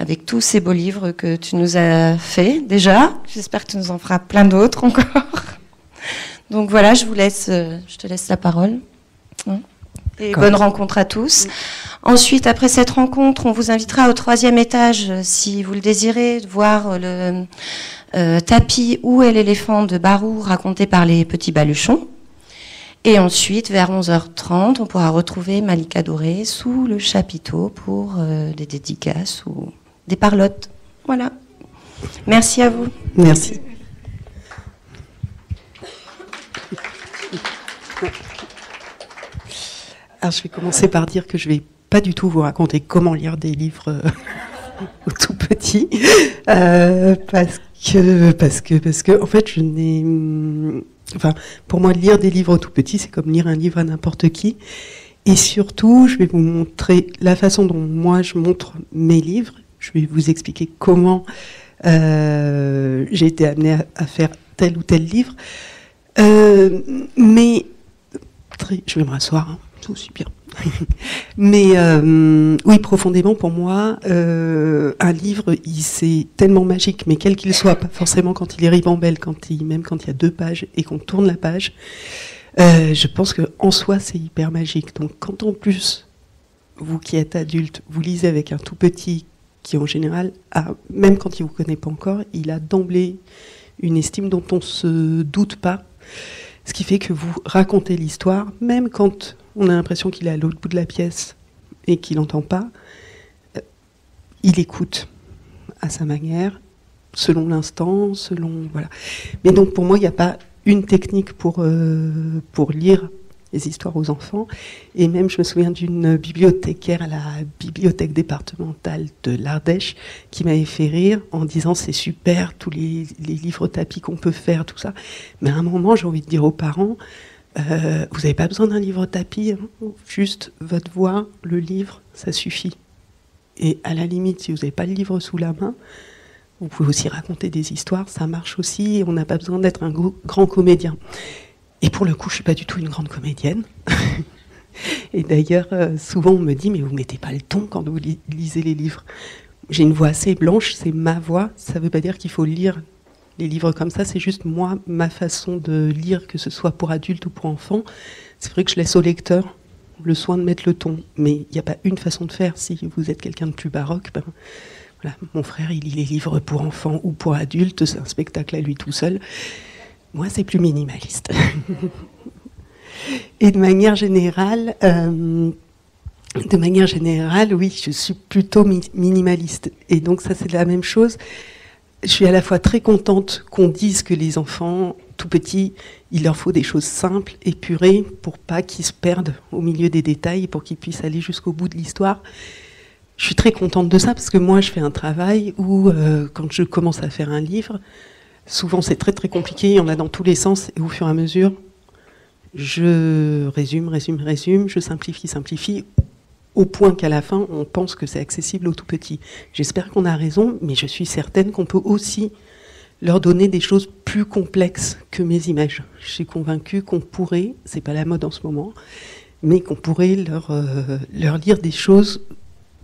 avec tous ces beaux livres que tu nous as fait déjà. J'espère que tu nous en feras plein d'autres encore. Donc voilà, je vous laisse, euh, je te laisse la parole. Hein. Et bonne rencontre à tous. Ensuite, après cette rencontre, on vous invitera au troisième étage, euh, si vous le désirez, de voir le euh, tapis Où est l'éléphant de Barou raconté par les petits baluchons. Et ensuite, vers 11h30, on pourra retrouver Malika Doré sous le chapiteau pour des dédicaces ou des parlottes. Voilà. Merci à vous. Merci. Alors, je vais commencer par dire que je vais pas du tout vous raconter comment lire des livres euh, tout petits, euh, parce que parce que parce que en fait, je n'ai, enfin, pour moi, lire des livres tout petits, c'est comme lire un livre à n'importe qui. Et surtout, je vais vous montrer la façon dont moi je montre mes livres. Je vais vous expliquer comment euh, j'ai été amenée à, faire tel ou tel livre. mais je vais me rasseoir. Hein tout aussi bien. Mais euh, oui, profondément pour moi, euh, un livre, c'est tellement magique, mais quel qu'il soit, pas forcément quand il est ribambelle, quand il, même quand il y a deux pages et qu'on tourne la page, euh, je pense que en soi c'est hyper magique. Donc quand en plus vous qui êtes adulte, vous lisez avec un tout petit en général, même quand il vous connaît pas encore, il a d'emblée une estime dont on se doute pas. Ce qui fait que vous racontez l'histoire, même quand on a l'impression qu'il est à l'autre bout de la pièce et qu'il n'entend pas, euh, il écoute à sa manière, selon l'instant, selon voilà. Mais donc pour moi, il n'y a pas une technique pour euh, pour lire les histoires aux enfants. Et même, je me souviens d'une bibliothécaire à la bibliothèque départementale de l'Ardèche qui m'avait fait rire en disant c'est super tous les, livres tapis qu'on peut faire, tout ça. Mais à un moment, j'ai envie de dire aux parents, euh, vous n'avez pas besoin d'un livre tapis, hein. juste votre voix, le livre, ça suffit. Et à la limite, si vous n'avez pas le livre sous la main, vous pouvez aussi raconter des histoires, ça marche aussi, et on n'a pas besoin d'être un grand comédien. Et pour le coup, je suis pas du tout une grande comédienne. et d'ailleurs, euh, souvent on me dit, mais vous mettez pas le ton quand vous lisez les livres. J'ai une voix assez blanche, c'est ma voix, ça ne veut pas dire qu'il faut lire les livres comme ça, c'est juste moi, ma façon de lire, que ce soit pour adultes ou pour enfants. C'est vrai que je laisse au lecteur le soin de mettre le ton, mais il n'y a pas une façon de faire. Si vous êtes quelqu'un de plus baroque, ben, voilà, mon frère, il lit les livres pour enfants ou pour adultes, c'est un spectacle à lui tout seul. Moi, c'est plus minimaliste. Et de manière générale, euh, de manière générale, oui, je suis plutôt minimaliste. Et donc ça, c'est la même chose je suis à la fois très contente qu'on dise que les enfants tout petits, il leur faut des choses simples, épurées, pour pas qu'ils se perdent au milieu des détails, pour qu'ils puissent aller jusqu'au bout de l'histoire. Je suis très contente de ça parce que moi, je fais un travail où, euh, quand je commence à faire un livre, souvent c'est très très compliqué, il y en a dans tous les sens, et au fur et à mesure, je résume, résume, résume, je simplifie, simplifie, au point qu'à la fin, on pense que c'est accessible aux tout petits. J'espère qu'on a raison, mais je suis certaine qu'on peut aussi leur donner des choses plus complexes que mes images. Je suis convaincue qu'on pourrait, c'est pas la mode en ce moment, mais qu'on pourrait leur, euh, leur lire des choses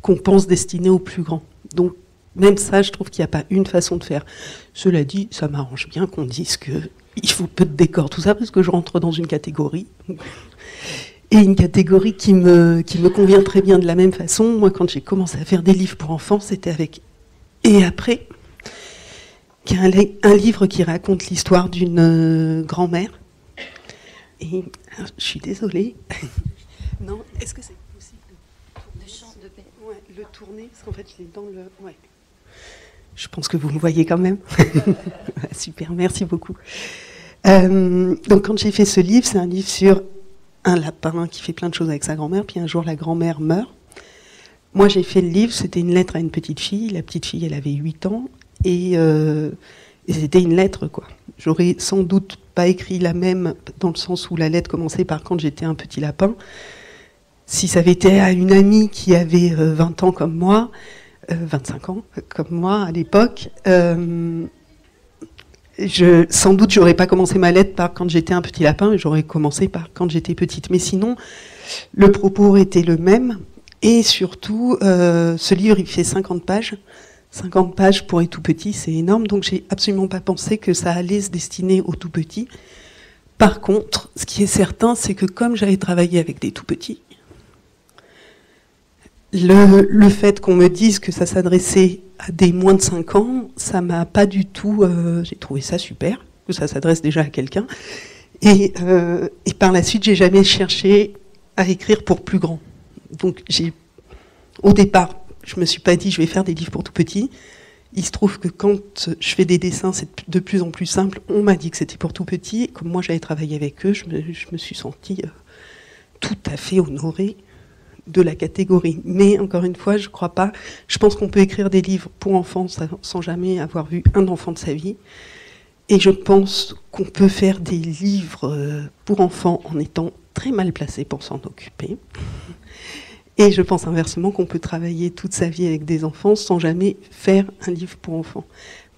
qu'on pense destinées aux plus grands. Donc, même ça, je trouve qu'il n'y a pas une façon de faire. Cela dit, ça m'arrange bien qu'on dise qu'il faut peu de décor, tout ça, parce que je rentre dans une catégorie et une catégorie qui me, qui me convient très bien de la même façon. Moi, quand j'ai commencé à faire des livres pour enfants, c'était avec Et après, qui est un, un, livre qui raconte l'histoire d'une euh, grand-mère. Et je suis désolée. non, est-ce que c'est possible de, de, ouais, le tourner Parce qu'en fait, il est dans le. Ouais. Je pense que vous me voyez quand même. Super, merci beaucoup. Euh, donc, quand j'ai fait ce livre, c'est un livre sur un lapin qui fait plein de choses avec sa grand-mère, puis un jour la grand-mère meurt. Moi j'ai fait le livre, c'était une lettre à une petite fille, la petite fille elle avait 8 ans, euh, et, c'était une lettre quoi. J'aurais sans doute pas écrit la même dans le sens où la lettre commençait par quand j'étais un petit lapin. Si ça avait été à une amie qui avait 20 euh, ans comme moi, 25 euh, ans comme moi à l'époque, je, sans doute, j'aurais pas commencé ma lettre par quand j'étais un petit lapin, j'aurais commencé par quand j'étais petite. Mais sinon, le propos était le même. Et surtout, euh, ce livre, il fait 50 pages. 50 pages pour les tout petits, c'est énorme. Donc, j'ai absolument pas pensé que ça allait se destiner aux tout petits. Par contre, ce qui est certain, c'est que comme j'avais travaillé avec des tout petits, le, fait qu'on me dise que ça s'adressait à des moins de 5 ans, ça m'a pas du tout. Euh, j'ai trouvé ça super, que ça s'adresse déjà à quelqu'un. Et, euh, et, par la suite, j'ai jamais cherché à écrire pour plus grand. Donc, au départ, je me suis pas dit je vais faire des livres pour tout petits. Il se trouve que quand je fais des dessins, c'est de plus en plus simple. On m'a dit que c'était pour tout petit. Comme moi, j'avais travaillé avec eux, je me, je me suis sentie euh, tout à fait honorée de la catégorie. Mais encore une fois, je ne crois pas. Je pense qu'on peut écrire des livres pour enfants sans jamais avoir vu un enfant de sa vie. Et je pense qu'on peut faire des livres euh, pour enfants en étant très mal placé pour s'en occuper. Et je pense inversement qu'on peut travailler toute sa vie avec des enfants sans jamais faire un livre pour enfants.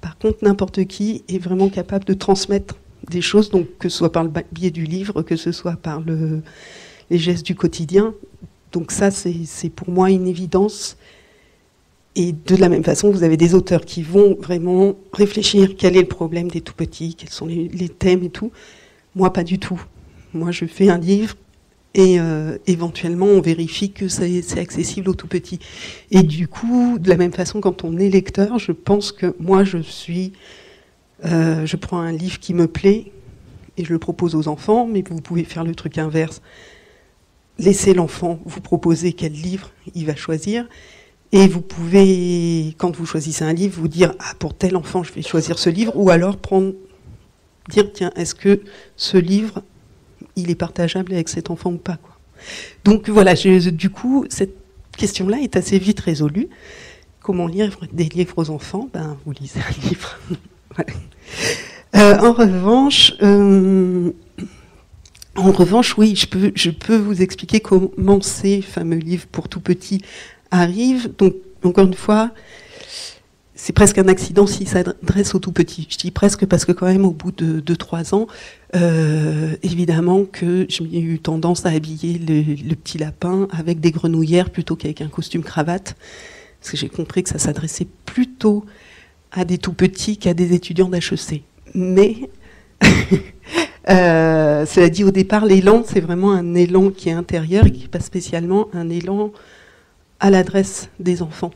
Par contre, n'importe qui est vraiment capable de transmettre des choses, donc que ce soit par le biais du livre, que ce soit par le, les gestes du quotidien, donc ça, c'est pour moi une évidence. Et de la même façon, vous avez des auteurs qui vont vraiment réfléchir quel est le problème des tout petits, quels sont les, thèmes et tout. Moi, pas du tout. Moi, je fais un livre et euh, éventuellement, on vérifie que c'est accessible aux tout petits. Et du coup, de la même façon, quand on est lecteur, je pense que moi, je suis... Euh, je prends un livre qui me plaît et je le propose aux enfants, mais vous pouvez faire le truc inverse laissez l'enfant vous proposer quel livre il va choisir. Et vous pouvez, quand vous choisissez un livre, vous dire ah pour tel enfant je vais choisir ce livre, ou alors prendre, dire tiens est-ce que ce livre il est partageable avec cet enfant ou pas quoi. Donc voilà, du coup cette question-là est assez vite résolue. Comment lire des livres aux enfants? Ben vous lisez un livre. Euh, en revanche, euh, en revanche, oui, je peux, vous expliquer comment ces fameux livres pour tout petit arrivent. Donc, encore une fois, c'est presque un accident s'il s'adresse aux tout petits. Je dis presque parce que quand même, au bout de trois ans, euh, évidemment que j'ai eu tendance à habiller le, petit lapin avec des grenouillères plutôt qu'avec un costume cravate, parce que j'ai compris que ça s'adressait plutôt à des tout petits qu'à des étudiants d'HEC. Mais Euh, cela dit, au départ, l'élan, c'est vraiment un élan qui est intérieur et qui n'est pas spécialement un élan à l'adresse des enfants.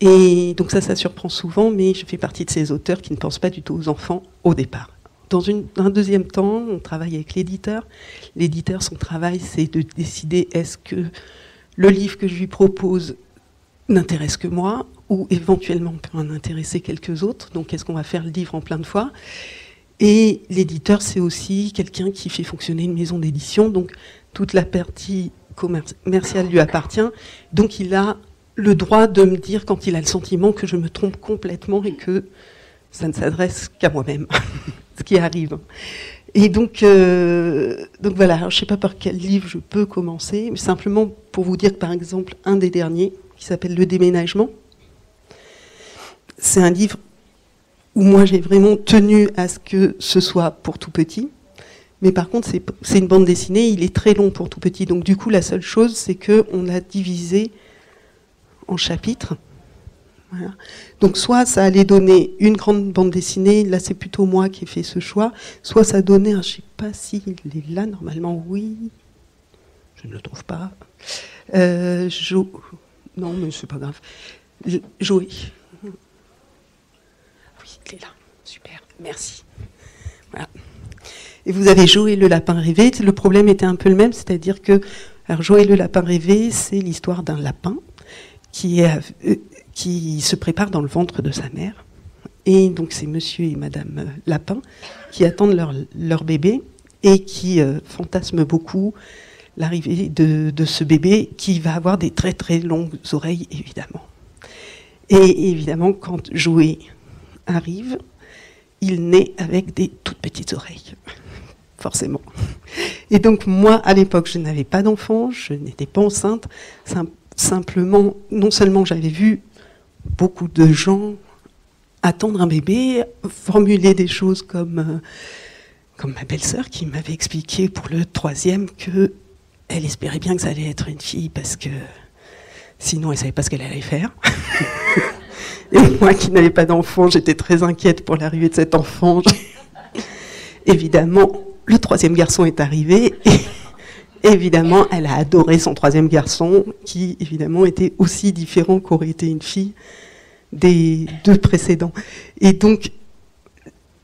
Et donc ça, ça surprend souvent, mais je fais partie de ces auteurs qui ne pensent pas du tout aux enfants au départ. Dans un deuxième temps, on travaille avec l'éditeur. L'éditeur, son travail, c'est de décider est-ce que le livre que je lui propose n'intéresse que moi, ou éventuellement peut en intéresser quelques autres. Donc, est-ce qu'on va faire le livre en plein de fois? Et l'éditeur, c'est aussi quelqu'un qui fait fonctionner une maison d'édition, donc toute la partie commerciale lui appartient. Donc il a le droit de me dire quand il a le sentiment que je me trompe complètement et que ça ne s'adresse qu'à moi-même, ce qui arrive. Et donc, euh, voilà, je ne sais pas par quel livre je peux commencer, mais simplement pour vous dire que par exemple, un des derniers, qui s'appelle Le déménagement, c'est un livre où moi j'ai vraiment tenu à ce que ce soit pour tout petit. Mais par contre, c'est une bande dessinée, il est très long pour tout petit. Donc du coup, la seule chose, c'est qu'on l'a divisé en chapitres. Donc soit ça allait donner une grande bande dessinée, là c'est plutôt moi qui ai fait ce choix, soit ça donnait, je ne sais pas s'il est là, normalement oui, je ne le trouve pas. Euh, Non, mais c'est pas grave. Joé. Est là. Super. Merci. Voilà. Et vous avez joué le lapin rêvé. Le problème était un peu le même, c'est-à-dire que alors jouer le lapin rêvé, c'est l'histoire d'un lapin euh, qui se prépare dans le ventre de sa mère. Et donc c'est Monsieur et Madame Lapin qui attendent leur, bébé et qui euh, fantasment beaucoup l'arrivée de, de, ce bébé qui va avoir des très très longues oreilles évidemment. Et évidemment quand jouer arrive, il naît avec des toutes petites oreilles, forcément. Et donc moi, à l'époque, je n'avais pas d'enfant, je n'étais pas enceinte. simplement, non seulement j'avais vu beaucoup de gens attendre un bébé, formuler des choses comme, euh, comme ma belle-sœur qui m'avait expliqué pour le troisième que elle espérait bien que ça allait être une fille parce que Sinon, elle savait pas ce qu'elle allait faire. Et moi qui n'avais pas d'enfant, j'étais très inquiète pour l'arrivée de cet enfant. évidemment, le troisième garçon est arrivé. Évidemment, elle a adoré son troisième garçon, qui évidemment était aussi différent qu'aurait été une fille des deux précédents. Et donc,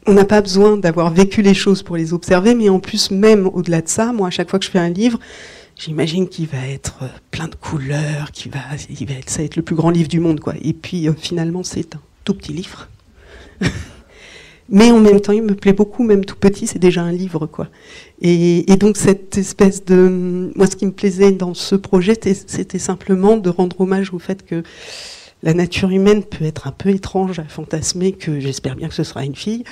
on n'a pas besoin d'avoir vécu les choses pour les observer, mais en plus, même au-delà de ça, moi, à chaque fois que je fais un livre, j'imagine qu'il va être euh, plein de couleurs, qu'il va, ça va être le plus grand livre du monde, quoi. Et puis, euh, finalement, c'est un tout petit livre. mais en même temps, il me plaît beaucoup, même tout petit, c'est déjà un livre, quoi. Et, donc, cette espèce de. Moi, ce qui me plaisait dans ce projet, c'était simplement de rendre hommage au fait que la nature humaine peut être un peu étrange à fantasmer, que j'espère bien que ce sera une fille.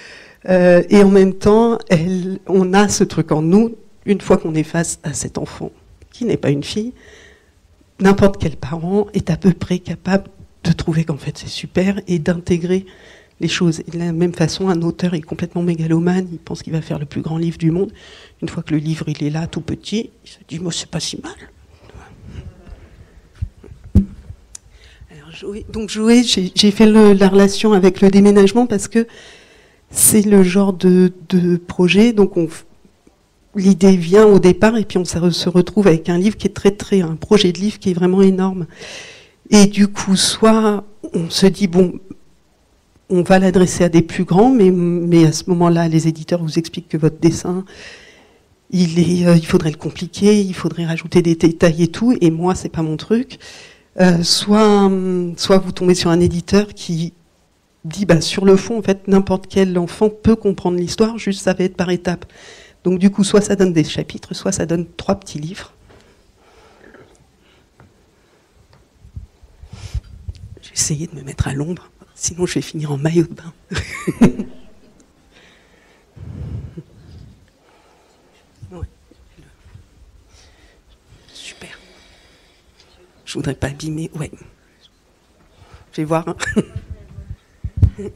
Euh, et en même temps, on a ce truc en nous, une fois qu'on est face à cet enfant, n'est pas une fille, n'importe quel parent est à peu près capable de trouver qu'en fait c'est super et d'intégrer les choses. Et de la même façon, un auteur est complètement mégalomane, il pense qu'il va faire le plus grand livre du monde. Une fois que le livre il est là, tout petit, il se dit, moi c'est pas si mal. Donc jouer, j'ai fait la relation avec le déménagement parce que c'est le genre de, projet. Donc l'idée vient au départ et puis on se retrouve avec un livre qui est très très un projet de livre qui est vraiment énorme. Et du coup, soit on se dit bon, on va l'adresser à des plus grands, mais, à ce moment-là, les éditeurs vous expliquent que votre dessin, euh, il faudrait le compliquer, il faudrait rajouter des détails et tout, et moi, c'est pas mon truc. Euh, soit, soit vous tombez sur un éditeur qui dit bah, sur le fond, en fait, n'importe quel enfant peut comprendre l'histoire, juste ça va être par étapes. Donc du coup, soit ça donne des chapitres, soit ça donne trois petits livres. J'ai essayé de me mettre à l'ombre, sinon je vais finir en maillot de bain. Je voudrais pas abîmer. Ouais. Je vais voir. Hein.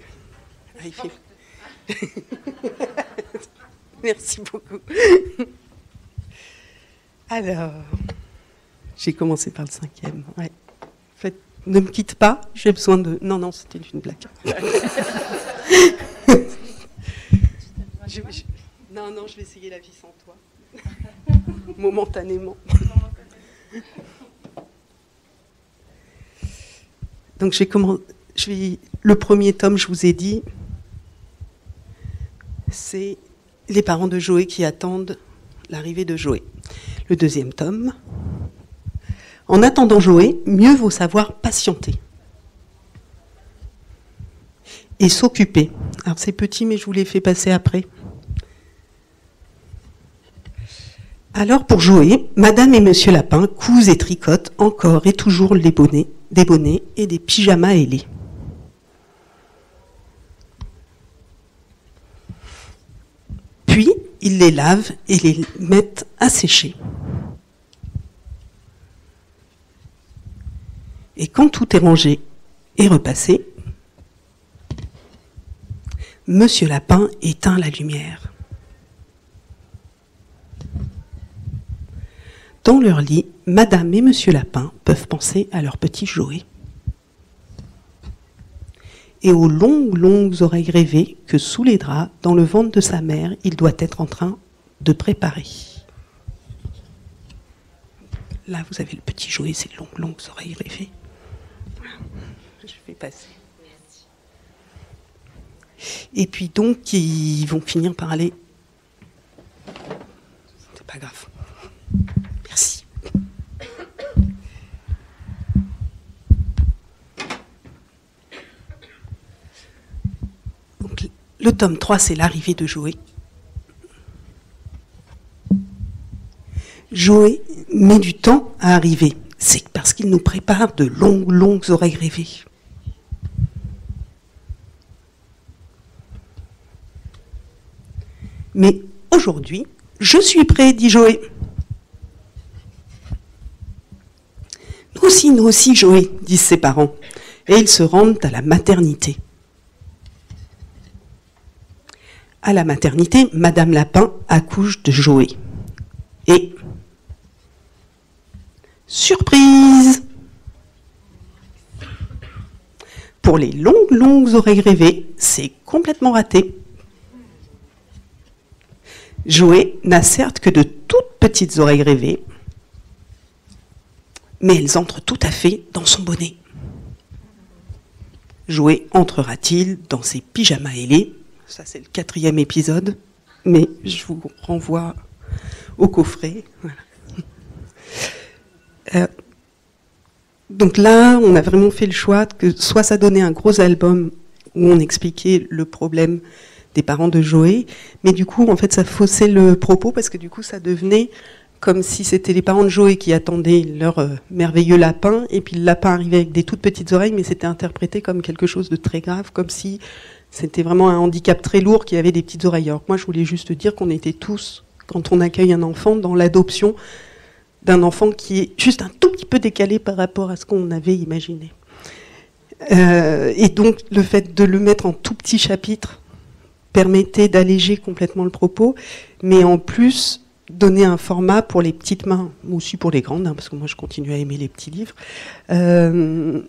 Merci beaucoup. Alors, j'ai commencé par le cinquième. Ouais. En fait, ne me quitte pas, j'ai besoin de. Non, non, c'était une blague. Non, non, je vais essayer la vie sans toi. Momentanément. Donc j'ai je le premier tome, je vous ai dit, c'est les parents de Joé qui attendent l'arrivée de Joé. Le deuxième tome, en attendant Joé, mieux vaut savoir patienter et s'occuper. Alors c'est petit, mais je vous l'ai fait passer après. Alors pour Joé, Madame et Monsieur Lapin cousent et tricotent encore et toujours les bonnets des bonnets et des pyjamas ailés. Puis, ils les lavent et les mettent à sécher. Et quand tout est rangé et repassé, Monsieur Lapin éteint la lumière. Dans leur lit, Madame et Monsieur Lapin peuvent penser à leur petit Joé. Et aux longues, longues oreilles rêvées que sous les draps, dans le ventre de sa mère, il doit être en train de préparer. Là, vous avez le petit Joé, ces longues, longues oreilles rêvées. Je vais passer. Et puis donc, ils vont finir par aller. C'est pas grave. Le tome 3, c'est l'arrivée de Joé. Joé met du temps à arriver. C'est parce qu'il nous prépare de longues, longues oreilles rêvées. Mais aujourd'hui, je suis prêt, dit Joé. Nous aussi, nous aussi, Joé, disent ses parents. Et ils se rendent à la maternité. À la maternité, Madame Lapin accouche de Joé. Et surprise Pour les longues, longues oreilles rêvées, c'est complètement raté. Joé n'a certes que de toutes petites oreilles rêvées, mais elles entrent tout à fait dans son bonnet. Joé entrera-t-il dans ses pyjamas ailés? Ça, c'est le quatrième épisode, mais je vous renvoie au coffret. Euh, donc là, on a vraiment fait le choix que soit ça donnait un gros album où on expliquait le problème des parents de Joé, mais du coup, en fait, ça faussait le propos parce que du coup, ça devenait comme si c'était les parents de Joé qui attendaient leur euh, merveilleux lapin, et puis le lapin arrivait avec des toutes petites oreilles, mais c'était interprété comme quelque chose de très grave, comme si c'était vraiment un handicap très lourd qui avait des petites oreilles. Alors moi, je voulais juste dire qu'on était tous, quand on accueille un enfant, dans l'adoption d'un enfant qui est juste un tout petit peu décalé par rapport à ce qu'on avait imaginé. Euh, et donc, le fait de le mettre en tout petit chapitre permettait d'alléger complètement le propos, mais en plus donner un format pour les petites mains, ou aussi pour les grandes, hein, parce que moi je continue à aimer les petits livres, euh,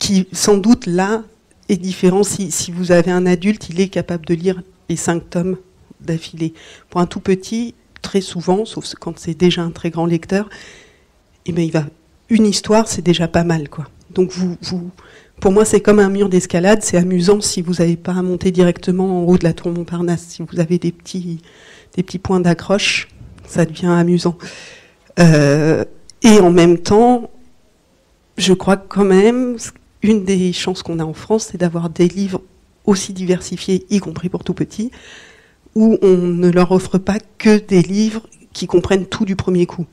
qui sans doute là est différent. Si, si, vous avez un adulte, il est capable de lire les cinq tomes d'affilée. Pour un tout petit, très souvent, sauf quand c'est déjà un très grand lecteur, eh bien, il va une histoire, c'est déjà pas mal, quoi. Donc vous, vous pour moi, c'est comme un mur d'escalade. C'est amusant si vous n'avez pas à monter directement en haut de la tour Montparnasse. Si vous avez des petits, des petits points d'accroche, ça devient amusant. Euh, et en même temps, je crois que quand même, une des chances qu'on a en France, c'est d'avoir des livres aussi diversifiés, y compris pour tout petit, où on ne leur offre pas que des livres qui comprennent tout du premier coup.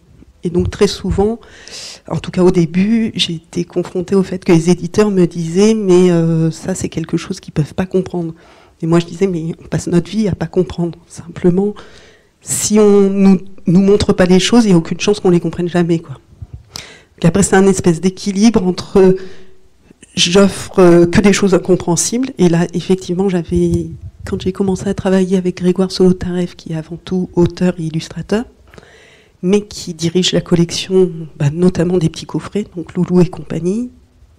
Et donc très souvent, en tout cas au début, j'ai été confrontée au fait que les éditeurs me disaient mais euh, ça c'est quelque chose qu'ils peuvent pas comprendre. Et moi je disais mais on passe notre vie à pas comprendre. Simplement, si on nous, nous montre pas les choses, il n'y a aucune chance qu'on les comprenne jamais quoi. Après c'est un espèce d'équilibre entre j'offre euh, que des choses incompréhensibles et là effectivement j'avais quand j'ai commencé à travailler avec Grégoire Solotarev qui est avant tout auteur et illustrateur mais qui dirige la collection, bah, notamment des petits coffrets, donc Loulou et compagnie,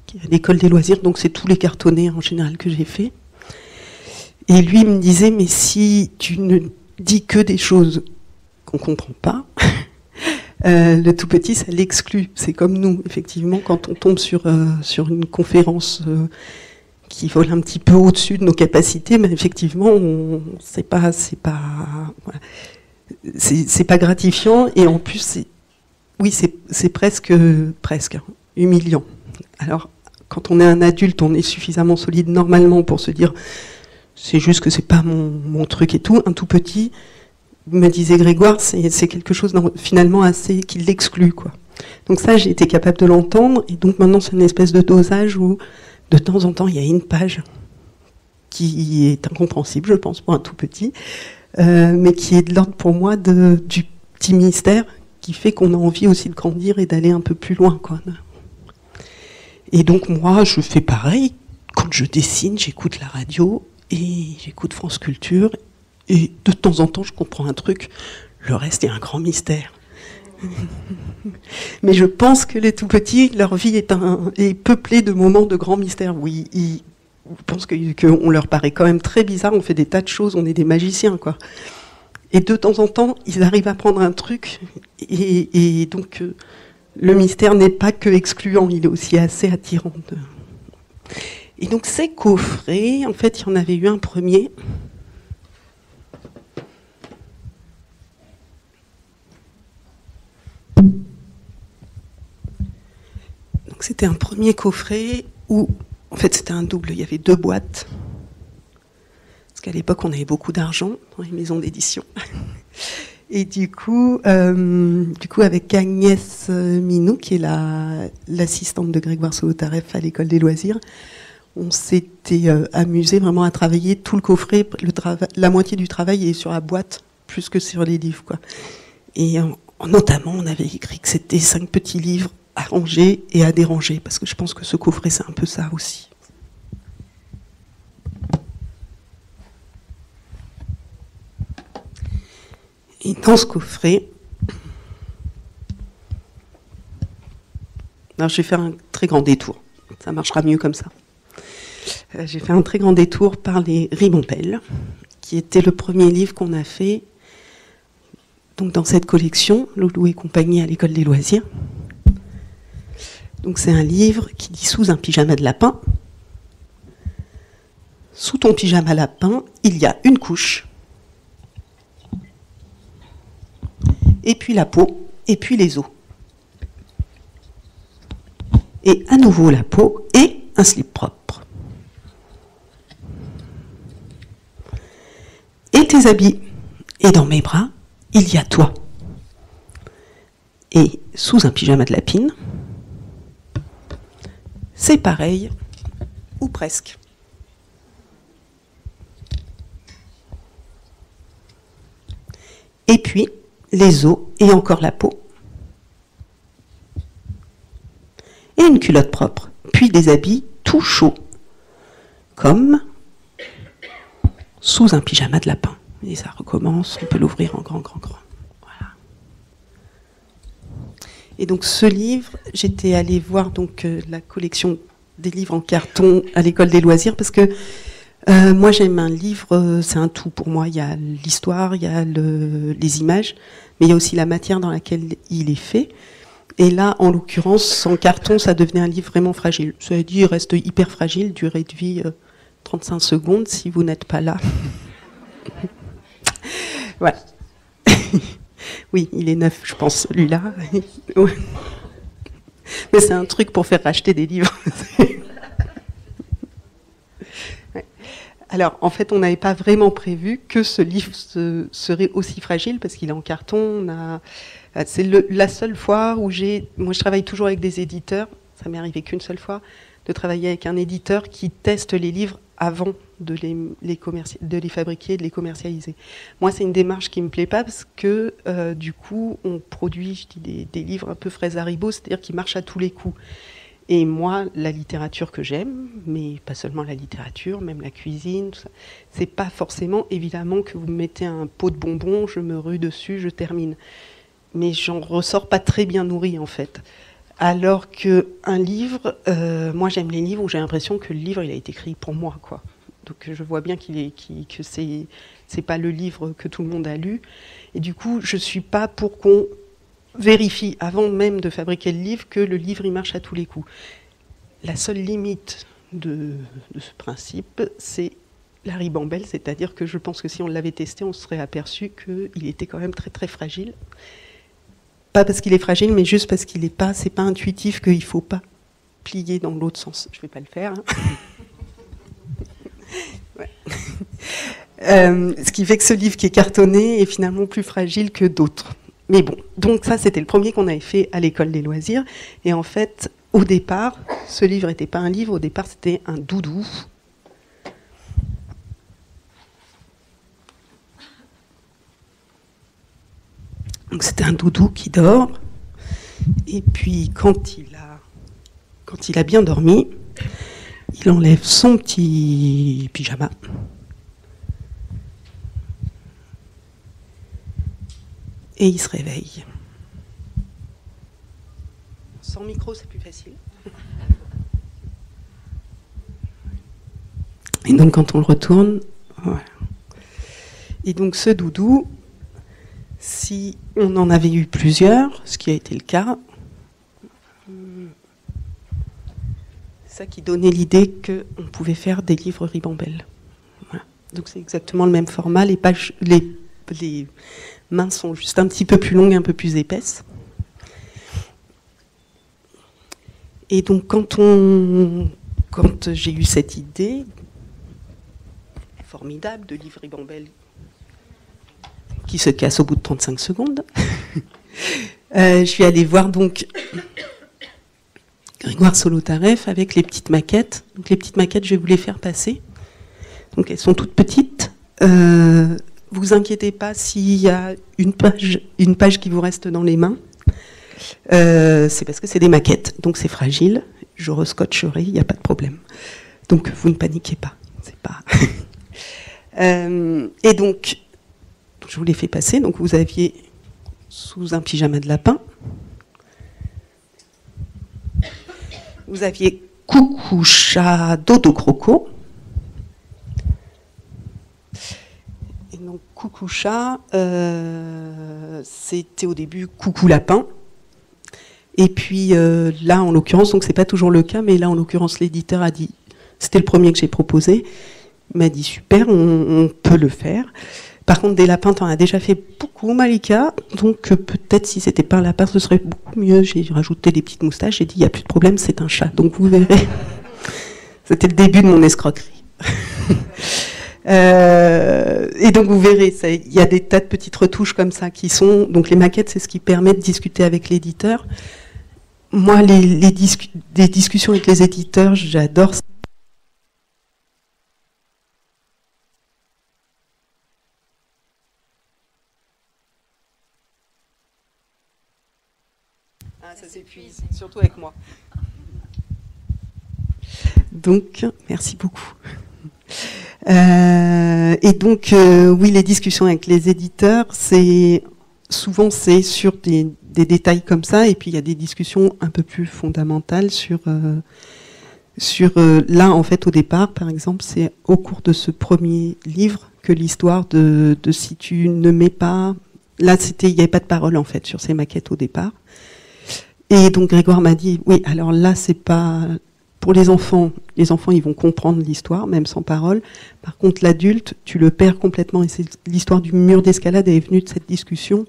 qui est à l'école des loisirs, donc c'est tous les cartonnés en général que j'ai fait. Et lui me disait, mais si tu ne dis que des choses qu'on ne comprend pas, euh, le tout petit, ça l'exclut. C'est comme nous, effectivement, quand on tombe sur, euh, sur une conférence euh, qui vole un petit peu au-dessus de nos capacités, mais effectivement, c'est pas, c'est pas, c'est pas gratifiant et en plus, oui, c'est presque, presque humiliant. Alors, quand on est un adulte, on est suffisamment solide normalement pour se dire c'est juste que c'est pas mon, truc et tout. Un tout petit, me disait Grégoire, c'est quelque chose finalement assez qui l'exclut, quoi. Donc ça, j'ai été capable de l'entendre et donc maintenant c'est une espèce de dosage où de temps en temps il y a une page qui est incompréhensible, je pense, pour un tout petit, euh, mais qui est de l'ordre pour moi de, du petit mystère qui fait qu'on a envie aussi de grandir et d'aller un peu plus loin. Quoi. Et donc moi, je fais pareil. Quand je dessine, j'écoute la radio et j'écoute France Culture. Et de temps en temps, je comprends un truc. Le reste est un grand mystère. Mais je pense que les tout petits, leur vie est, peuplée de moments de grands mystères. Oui, je pense qu'on leur paraît quand même très bizarre, on fait des tas de choses, on est des magiciens, quoi. Et de temps en temps, ils arrivent à prendre un truc, et, donc euh, le mystère n'est pas que excluant, il est aussi assez attirant. Et donc ces coffrets, en fait, il y en avait eu un premier. C'était un premier coffret où en fait, c'était un double. Il y avait deux boîtes. Parce qu'à l'époque, on avait beaucoup d'argent dans les maisons d'édition. Et du coup, euh, du coup, avec Agnès Minou, qui est l'assistante de Grégoire Solotareff à l'école des loisirs, on s'était euh, amusé vraiment à travailler tout le coffret. La moitié du travail est sur la boîte, plus que sur les livres. Et notamment, on avait écrit que c'était cinq petits livres à ranger et à déranger, parce que je pense que ce coffret, c'est un peu ça aussi. Et dans ce coffret, alors je vais faire un très grand détour, ça marchera mieux comme ça. euh, j'ai fait un très grand détour par les Ribompelles, qui était le premier livre qu'on a fait donc dans cette collection, Loulou et compagnie à l'école des loisirs. Donc c'est un livre qui dit sous un pyjama de lapin. Sous ton pyjama lapin, il y a une couche, et puis la peau, et puis les os. Et à nouveau la peau et un slip propre. Et tes habits. Et dans mes bras, il y a toi. Et sous un pyjama de lapine, c'est pareil, ou presque. Et puis, les os et encore la peau. Et une culotte propre, puis des habits tout chauds, comme sous un pyjama de lapin. Et ça recommence, on peut l'ouvrir en grand, grand, grand. Voilà. Et donc ce livre, j'étais allée voir donc euh, la collection des livres en carton à l'école des loisirs parce que euh, moi j'aime un livre, euh, c'est un tout pour moi. Il y a l'histoire, il y a les images, mais il y a aussi la matière dans laquelle il est fait. Et là, en l'occurrence, en carton, ça devenait un livre vraiment fragile. Cela dit, il reste hyper fragile, durée de vie 35 secondes si vous n'êtes pas là. Voilà. oui, il est neuf, je pense, celui-là. Mais c'est un truc pour faire racheter des livres. Alors, en fait, on n'avait pas vraiment prévu que ce livre serait aussi fragile parce qu'il est en carton. c'est la seule fois où j'ai. Moi, je travaille toujours avec des éditeurs. Ça m'est arrivé qu'une seule fois de travailler avec un éditeur qui teste les livres avant de les, fabriquer, de les commercialiser. Moi, c'est une démarche qui me plaît pas parce que, euh, du coup, on produit je dis, des, livres un peu frais haribots, c'est-à-dire qui marchent à tous les coups. Et moi, la littérature que j'aime, mais pas seulement la littérature, même la cuisine, c'est pas forcément évidemment que vous me mettez un pot de bonbons, je me rue dessus, je termine. Mais j'en ressors pas très bien nourri en fait. Alors que un livre, euh, moi j'aime les livres où j'ai l'impression que le livre il a été écrit pour moi quoi. Donc je vois bien qu'il est, que c'est c'est pas le livre que tout le monde a lu. Et du coup, je suis pas pour qu'on vérifie avant même de fabriquer le livre que le livre il marche à tous les coups. La seule limite de, de ce principe, c'est la ribambelle, c'est-à-dire que je pense que si on l'avait testé, on serait aperçu qu'il était quand même très très fragile. Pas parce qu'il est fragile, mais juste parce qu'il n'est pas, c'est pas intuitif qu'il faut pas plier dans l'autre sens. Je vais pas le faire. Hein. Euh, ce qui fait que ce livre qui est cartonné est finalement plus fragile que d'autres. Mais bon, donc ça c'était le premier qu'on avait fait à l'école des loisirs. Et en fait, au départ, ce livre n'était pas un livre, au départ c'était un doudou. Donc c'était un doudou qui dort. Et puis quand il a, quand il a bien dormi, il enlève son petit pyjama. Et il se réveille. Sans micro, c'est plus facile. Et donc quand on le retourne. Et donc ce doudou, si on en avait eu plusieurs, ce qui a été le cas, ça qui donnait l'idée qu'on pouvait faire des livres ribambelles. Donc c'est exactement le même format. Les, pages, les, mains sont juste un petit peu plus longues, un peu plus épaisses. Et donc quand, quand j'ai eu cette idée formidable de livre ribambelle se casse au bout de 35 secondes, euh, je suis allée voir donc Grégoire Solotareff avec les petites maquettes. Donc les petites maquettes, je vais vous les faire passer. Donc elles sont toutes petites. Euh, vous inquiétez pas s'il y a une page, une page qui vous reste dans les mains. Euh, c'est parce que c'est des maquettes, donc c'est fragile. Je rescotcherai, il n'y a pas de problème. Donc vous ne paniquez pas. C'est pas. et donc, je vous les fais passer. Donc vous aviez sous un pyjama de lapin. Vous aviez coucou chat dodo croco. Et donc coucou chat, euh, c'était au début coucou lapin. Et puis euh, là, en l'occurrence, donc c'est pas toujours le cas, mais là en l'occurrence, l'éditeur a dit, c'était le premier que j'ai proposé, m'a dit super, on, peut le faire. Par contre, des lapins, t'en as déjà fait beaucoup, Malika. Donc euh, peut-être si c'était pas un lapin, ce serait beaucoup mieux. J'ai rajouté des petites moustaches. J'ai dit, il n'y a plus de problème, c'est un chat. Donc vous verrez. c'était le début de mon escroquerie. Euh, et donc vous verrez, il y a des tas de petites retouches comme ça qui sont. Donc les maquettes, c'est ce qui permet de discuter avec l'éditeur. Moi, les, discussions avec les éditeurs, j'adore ça. Ça surtout avec moi. Donc, merci beaucoup. Euh, et donc, euh, oui, les discussions avec les éditeurs, c'est souvent c'est sur des, détails comme ça, et puis il y a des discussions un peu plus fondamentales sur euh, sur là en fait au départ, par exemple, c'est au cours de ce premier livre que l'histoire de, de si tu ne mets pas, là c'était il n'y avait pas de parole en fait sur ces maquettes au départ. Et donc Grégoire m'a dit, oui, alors là, c'est pas pour les enfants, les enfants, ils vont comprendre l'histoire, même sans parole. Par contre, l'adulte, tu le perds complètement. Et c'est l'histoire du mur d'escalade est venue de cette discussion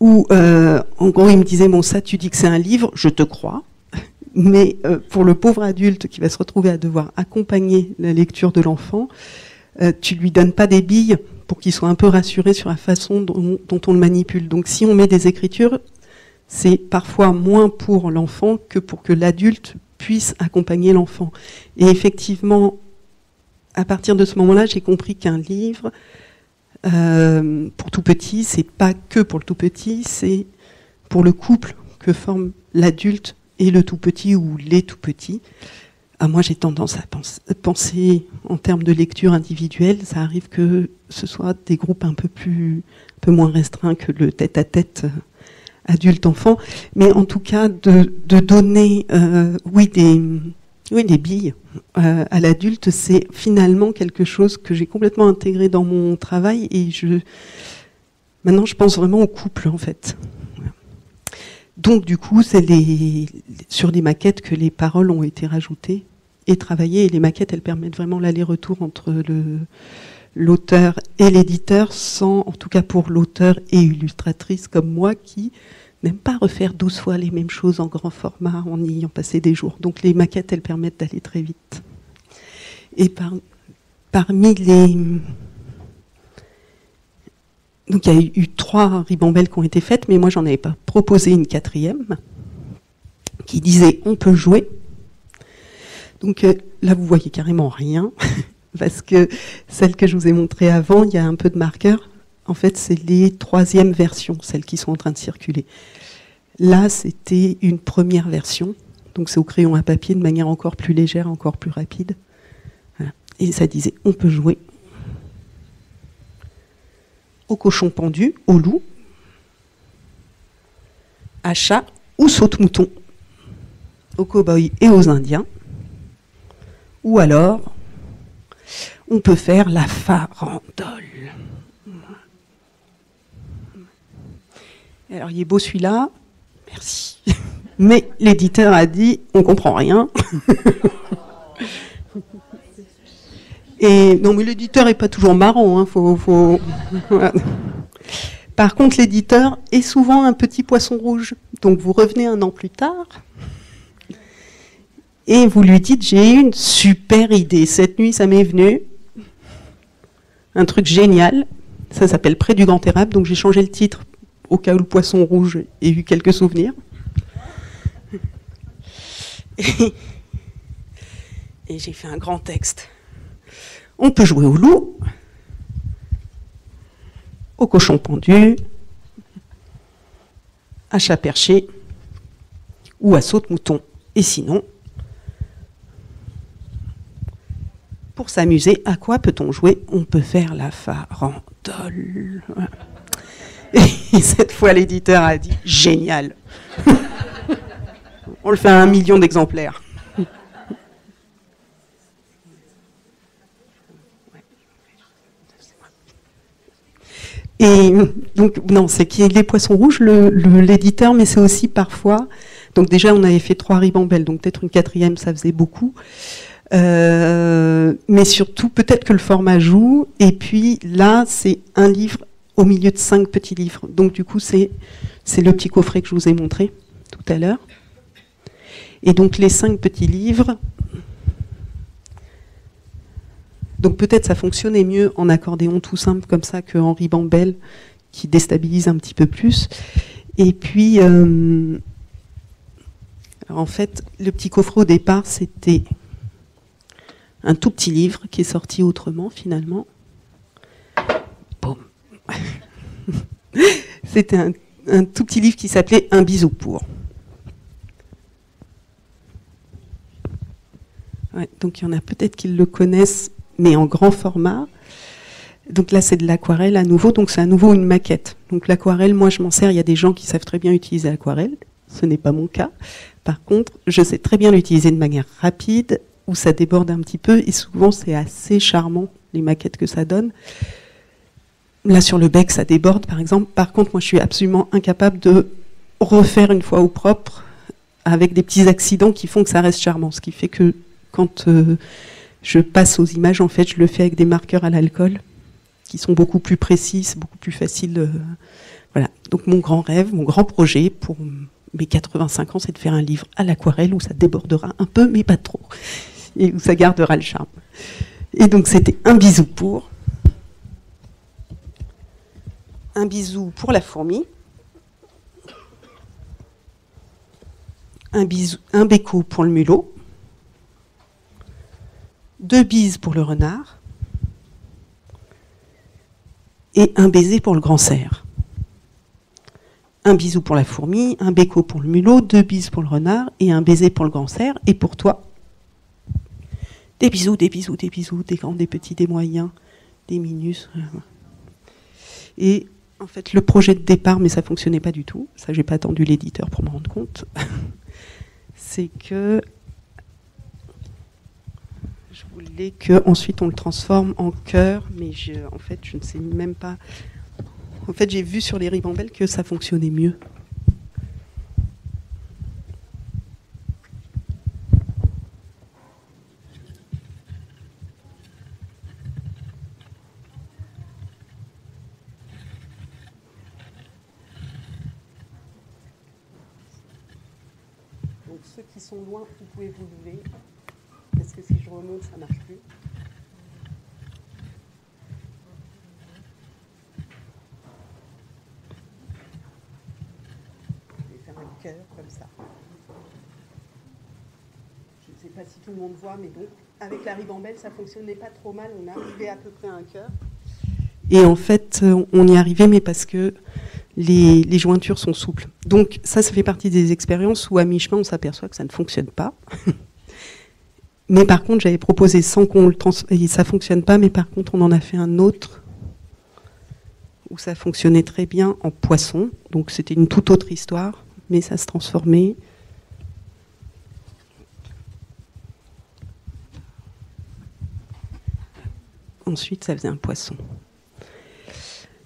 où, euh, en gros, il me disait, bon, ça, tu dis que c'est un livre, je te crois. Mais euh, pour le pauvre adulte qui va se retrouver à devoir accompagner la lecture de l'enfant, euh, tu lui donnes pas des billes pour qu'il soit un peu rassuré sur la façon dont, dont on le manipule. Donc, si on met des écritures, c'est parfois moins pour l'enfant que pour que l'adulte puisse accompagner l'enfant. Et effectivement, à partir de ce moment-là, j'ai compris qu'un livre, euh, pour tout petit, c'est pas que pour le tout petit, c'est pour le couple que forme l'adulte et le tout petit ou les tout petits. Ah, moi, j'ai tendance à penser, en termes de lecture individuelle. Ça arrive que ce soit des groupes un peu plus, un peu moins restreints que le tête-à-tête adulte-enfant, mais en tout cas de, donner, euh, des, billes euh, à l'adulte, c'est finalement quelque chose que j'ai complètement intégré dans mon travail et je, maintenant je pense vraiment au couple en fait. Donc du coup, c'est sur les maquettes que les paroles ont été rajoutées et travaillées. Et les maquettes, elles permettent vraiment l'aller-retour entre l'auteur et l'éditeur, sans, en tout cas pour l'auteur et illustratrice comme moi, qui n'aime pas refaire 12 fois les mêmes choses en grand format en y ayant passé des jours. Donc les maquettes, elles permettent d'aller très vite. Et parmi les... Donc il y a eu trois ribambelles qui ont été faites, mais moi j'en avais pas proposé une quatrième qui disait on peut jouer. Donc euh, là vous voyez carrément rien, parce que celle que je vous ai montrée avant, il y a un peu de marqueur en fait, c'est les troisièmes versions, celles qui sont en train de circuler. Là, c'était une première version, donc c'est au crayon à papier de manière encore plus légère, encore plus rapide. Et ça disait on peut jouer au cochon pendu, au loup, à chat ou saute-mouton, aux cow-boys et aux indiens, ou alors on peut faire la farandole. Alors, il est beau celui-là. Merci. Mais l'éditeur a dit, on comprend rien. Et non, mais l'éditeur est pas toujours marrant. Hein, Par contre, l'éditeur est souvent un petit poisson rouge. Donc, vous revenez un an plus tard et vous lui dites j'ai une super idée. Cette nuit, ça m'est venu. Un truc génial. Ça s'appelle Près du Grand Érable. Donc, j'ai changé le titre au cas où le poisson rouge ait eu quelques souvenirs. Et, j'ai fait un grand texte. On peut jouer au loup, au cochon pendu, à chat perché ou à saute-mouton. Et sinon, pour s'amuser, à quoi peut-on jouer? On peut faire la farandole. Et cette fois, l'éditeur a dit génial. On le fait à un million d'exemplaires. Et donc, non, c'est qu'il y a les poissons rouges, l'éditeur, mais c'est aussi parfois. Donc, déjà, on avait fait trois ribambelles, donc peut-être une quatrième, ça faisait beaucoup. Euh, mais surtout, peut-être que le format joue. Et puis là, c'est un livre au milieu de cinq petits livres. Donc, du coup, c'est le petit coffret que je vous ai montré tout à l'heure. Et donc, les cinq petits livres. Donc, peut-être ça fonctionnait mieux en accordéon tout simple comme ça qu'en ribambelle qui déstabilise un petit peu plus. Et puis, euh, en fait, le petit coffret au départ, c'était un tout petit livre qui est sorti autrement finalement. C'était un, tout petit livre qui s'appelait Un bisou pour. donc il y en a peut-être qui le connaissent, mais en grand format. Donc là, c'est de l'aquarelle à nouveau, donc c'est à nouveau une maquette. Donc l'aquarelle, moi je m'en sers, il y a des gens qui savent très bien utiliser l'aquarelle, ce n'est pas mon cas. Par contre, je sais très bien l'utiliser de manière rapide, où ça déborde un petit peu, et souvent c'est assez charmant, les maquettes que ça donne. Là, sur le bec, ça déborde, par exemple. Par contre, moi, je suis absolument incapable de refaire une fois au propre, avec des petits accidents qui font que ça reste charmant. Ce qui fait que quand euh, je passe aux images, en fait, je le fais avec des marqueurs à l'alcool, qui sont beaucoup plus précis, beaucoup plus faciles. Euh, voilà. Donc, mon grand rêve, mon grand projet pour mes 85 ans, c'est de faire un livre à l'aquarelle où ça débordera un peu, mais pas trop et où ça gardera le charme. Et donc c'était un bisou pour. Un bisou pour la fourmi. Un, béco pour le mulot. Deux bises pour le renard. Et un baiser pour le grand cerf. Un bisou pour la fourmi, un béco pour le mulot, deux bises pour le renard et un baiser pour le grand cerf. Et pour toi, des bisous, des bisous, des bisous, des grands, des petits, des moyens, des minus. Et en fait, le projet de départ, mais ça fonctionnait pas du tout. Ça, j'ai pas attendu l'éditeur pour me rendre compte. C'est que je voulais que ensuite on le transforme en cœur, mais en fait, je ne sais même pas. En fait, j'ai vu sur les ribambelles que ça fonctionnait mieux. loin, vous vous lever. Parce que si je remonte, ça ne marche plus. Je vais faire un cœur comme ça. Je ne sais pas si tout le monde voit, mais donc avec la ribambelle, ça fonctionnait pas trop mal. On arrivait à peu près à un cœur. Et en fait, on y arrivait, mais parce que les, jointures sont souples. Donc ça, ça fait partie des expériences où à mi-chemin, on s'aperçoit que ça ne fonctionne pas. mais par contre, j'avais proposé sans qu'on le trans... Ça fonctionne pas, mais par contre, on en a fait un autre où ça fonctionnait très bien en poisson. Donc c'était une toute autre histoire, mais ça se transformait. Ensuite, ça faisait un poisson.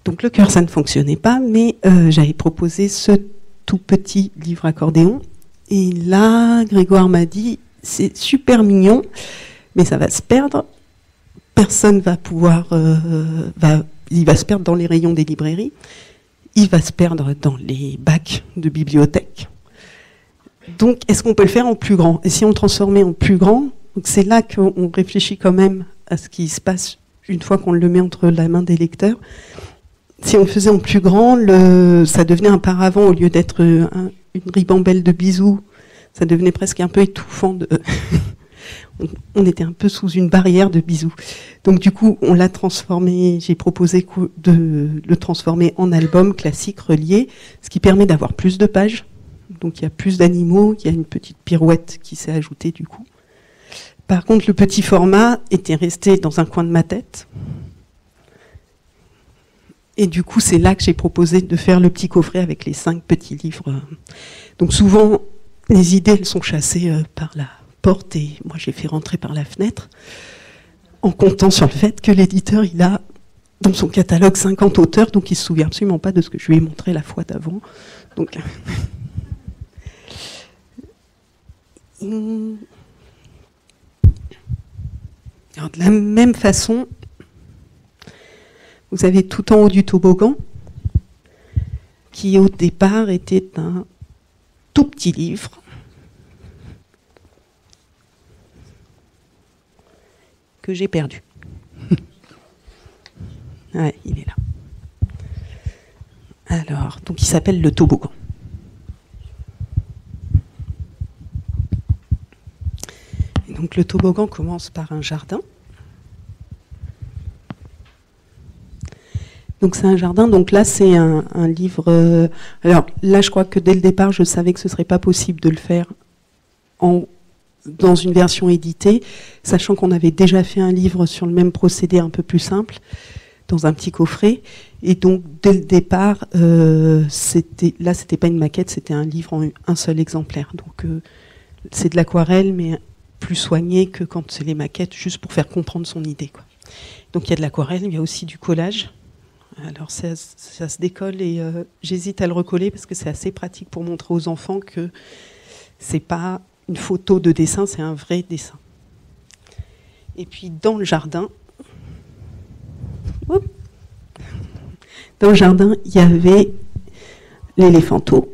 Donc le cœur, ça ne fonctionnait pas, mais euh, j'avais proposé ce tout petit livre accordéon. Et là, Grégoire m'a dit, c'est super mignon, mais ça va se perdre. Personne va pouvoir, euh, il va se perdre dans les rayons des librairies. Il va se perdre dans les bacs de bibliothèque. Donc, est-ce qu'on peut le faire en plus grand? Et si on le transformait en plus grand, c'est là qu'on réfléchit quand même à ce qui se passe une fois qu'on le met entre la main des lecteurs si on faisait en plus grand, ça devenait un paravent au lieu d'être une ribambelle de bisous. Ça devenait presque un peu étouffant. on, était un peu sous une barrière de bisous. Donc du coup, on l'a transformé. J'ai proposé de le transformer en album classique relié, ce qui permet d'avoir plus de pages. Donc il y a plus d'animaux. Il y a une petite pirouette qui s'est ajoutée du coup. Par contre, le petit format était resté dans un coin de ma tête. Et du coup, c'est là que j'ai proposé de faire le petit coffret avec les cinq petits livres. Donc souvent, les idées, elles sont chassées euh, par la porte et moi, j'ai fait rentrer par la fenêtre en comptant sur le fait que l'éditeur, il a dans son catalogue 50 auteurs, donc il se souvient absolument pas de ce que je lui ai montré la fois d'avant. Donc, de la même façon, vous avez tout en haut du toboggan, qui au départ était un tout petit livre. que j'ai perdu. ouais, il est là. Alors, donc il s'appelle le toboggan. donc le toboggan commence par un jardin. Donc c'est un jardin. Donc là c'est un, livre. Euh, alors là je crois que dès le départ je savais que ce serait pas possible de le faire en dans une version éditée, sachant qu'on avait déjà fait un livre sur le même procédé un peu plus simple, dans un petit coffret. Et donc, dès le départ, euh, c'était là, c'était pas une maquette, c'était un livre en un seul exemplaire. Donc, euh, c'est de l'aquarelle, mais plus soigné que quand c'est les maquettes, juste pour faire comprendre son idée. Donc, il y a de l'aquarelle, il y a aussi du collage. Alors ça, se décolle et euh, j'hésite à le recoller parce que c'est assez pratique pour montrer aux enfants que c'est pas une photo de dessin, c'est un vrai dessin. Et puis dans le jardin, dans le jardin, il y avait l'éléphanto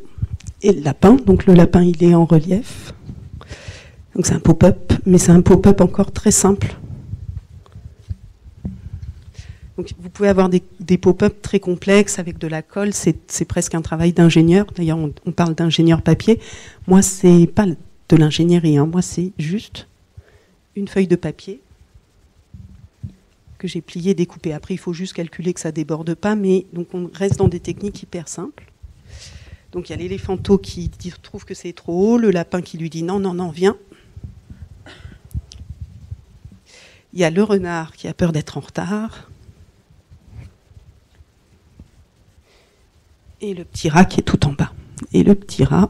et le lapin. Donc le lapin, il est en relief. Donc c'est un pop-up, mais c'est un pop-up encore très simple vous pouvez avoir des, pop-up très complexes avec de la colle, c'est presque un travail d'ingénieur. D'ailleurs, on, parle d'ingénieur papier. Moi, c'est pas de l'ingénierie. Hein. Moi, c'est juste une feuille de papier que j'ai pliée, découpée. Après, il faut juste calculer que ça déborde pas, mais donc on reste dans des techniques hyper simples. Donc il y a l'éléphanto qui trouve que c'est trop haut, le lapin qui lui dit non, non, non, viens. Il y a le renard qui a peur d'être en retard. Et le petit rat qui est tout en bas. Et le petit rat,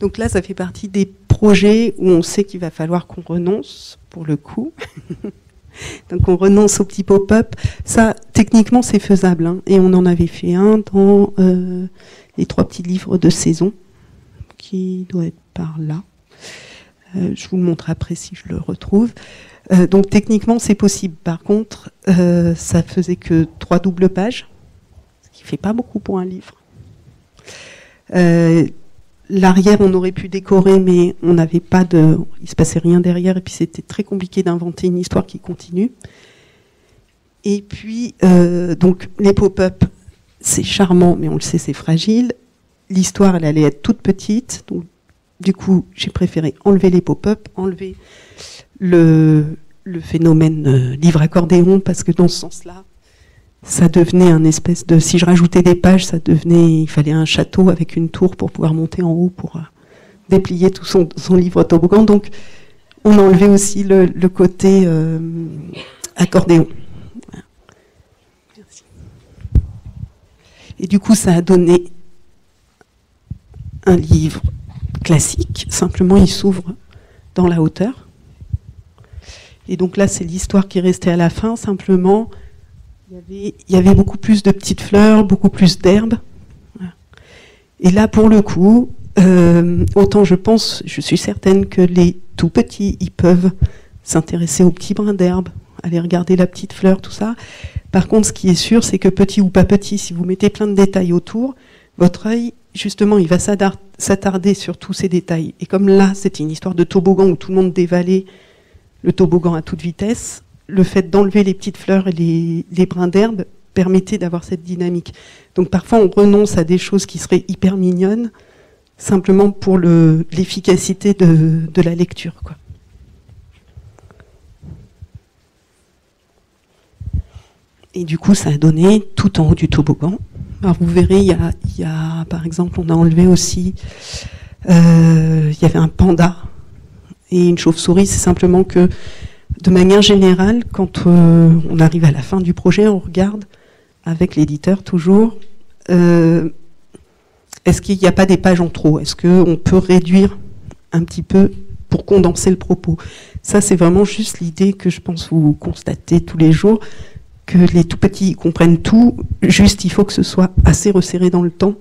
Donc là, ça fait partie des projets où on sait qu'il va falloir qu'on renonce, pour le coup. Donc on renonce au petit pop-up. Ça, techniquement, c'est faisable. Hein. Et on en avait fait un dans euh, les trois petits livres de saison, qui doit être par là. Euh, je vous le montre après si je le retrouve. Euh, donc techniquement, c'est possible. Par contre, ça faisait que trois doubles pages, ce qui fait pas beaucoup pour un livre. L'arrière, on aurait pu décorer, mais on n'avait pas de, il se passait rien derrière, et puis c'était très compliqué d'inventer une histoire qui continue. Et puis, euh, donc les pop-up, c'est charmant, mais on le sait, c'est fragile. L'histoire, elle allait être toute petite, du coup, j'ai préféré enlever les pop-up, enlever le, phénomène euh, livre-accordéon, parce que dans ce sens-là, ça devenait un espèce de. Si je rajoutais des pages, ça devenait. Il fallait un château avec une tour pour pouvoir monter en haut pour euh, déplier tout son, livre toboggan. Donc, on enlevait aussi le, côté euh, accordéon. Et du coup, ça a donné un livre classique. Simplement, il s'ouvre dans la hauteur. Et donc là, c'est l'histoire qui est restée à la fin. Simplement, il y, avait, beaucoup plus de petites fleurs, beaucoup plus d'herbes. Et là, pour le coup, euh, autant je pense, je suis certaine que les tout petits, ils peuvent s'intéresser aux petits brins d'herbe, aller regarder la petite fleur, tout ça. Par contre, ce qui est sûr, c'est que petit ou pas petit, si vous mettez plein de détails autour, votre œil, justement, il va s'attarder sur tous ces détails. Et comme là, c'était une histoire de toboggan où tout le monde dévalait le toboggan à toute vitesse, le fait d'enlever les petites fleurs et les, brins d'herbe permettait d'avoir cette dynamique. Donc parfois on renonce à des choses qui seraient hyper mignonnes simplement pour l'efficacité de, la lecture. Quoi. Et du coup, ça a donné tout en haut du toboggan. Vous verrez, par exemple, on a enlevé aussi, euh, il y avait un panda Et une chauve-souris, c'est simplement que, de manière générale, quand euh, on arrive à la fin du projet, on regarde avec l'éditeur toujours, euh, est-ce qu'il n'y a pas des pages en trop? Est-ce qu'on peut réduire un petit peu pour condenser le propos? Ça, c'est vraiment juste l'idée que je pense vous constatez tous les jours, que les tout petits comprennent tout, juste il faut que ce soit assez resserré dans le temps,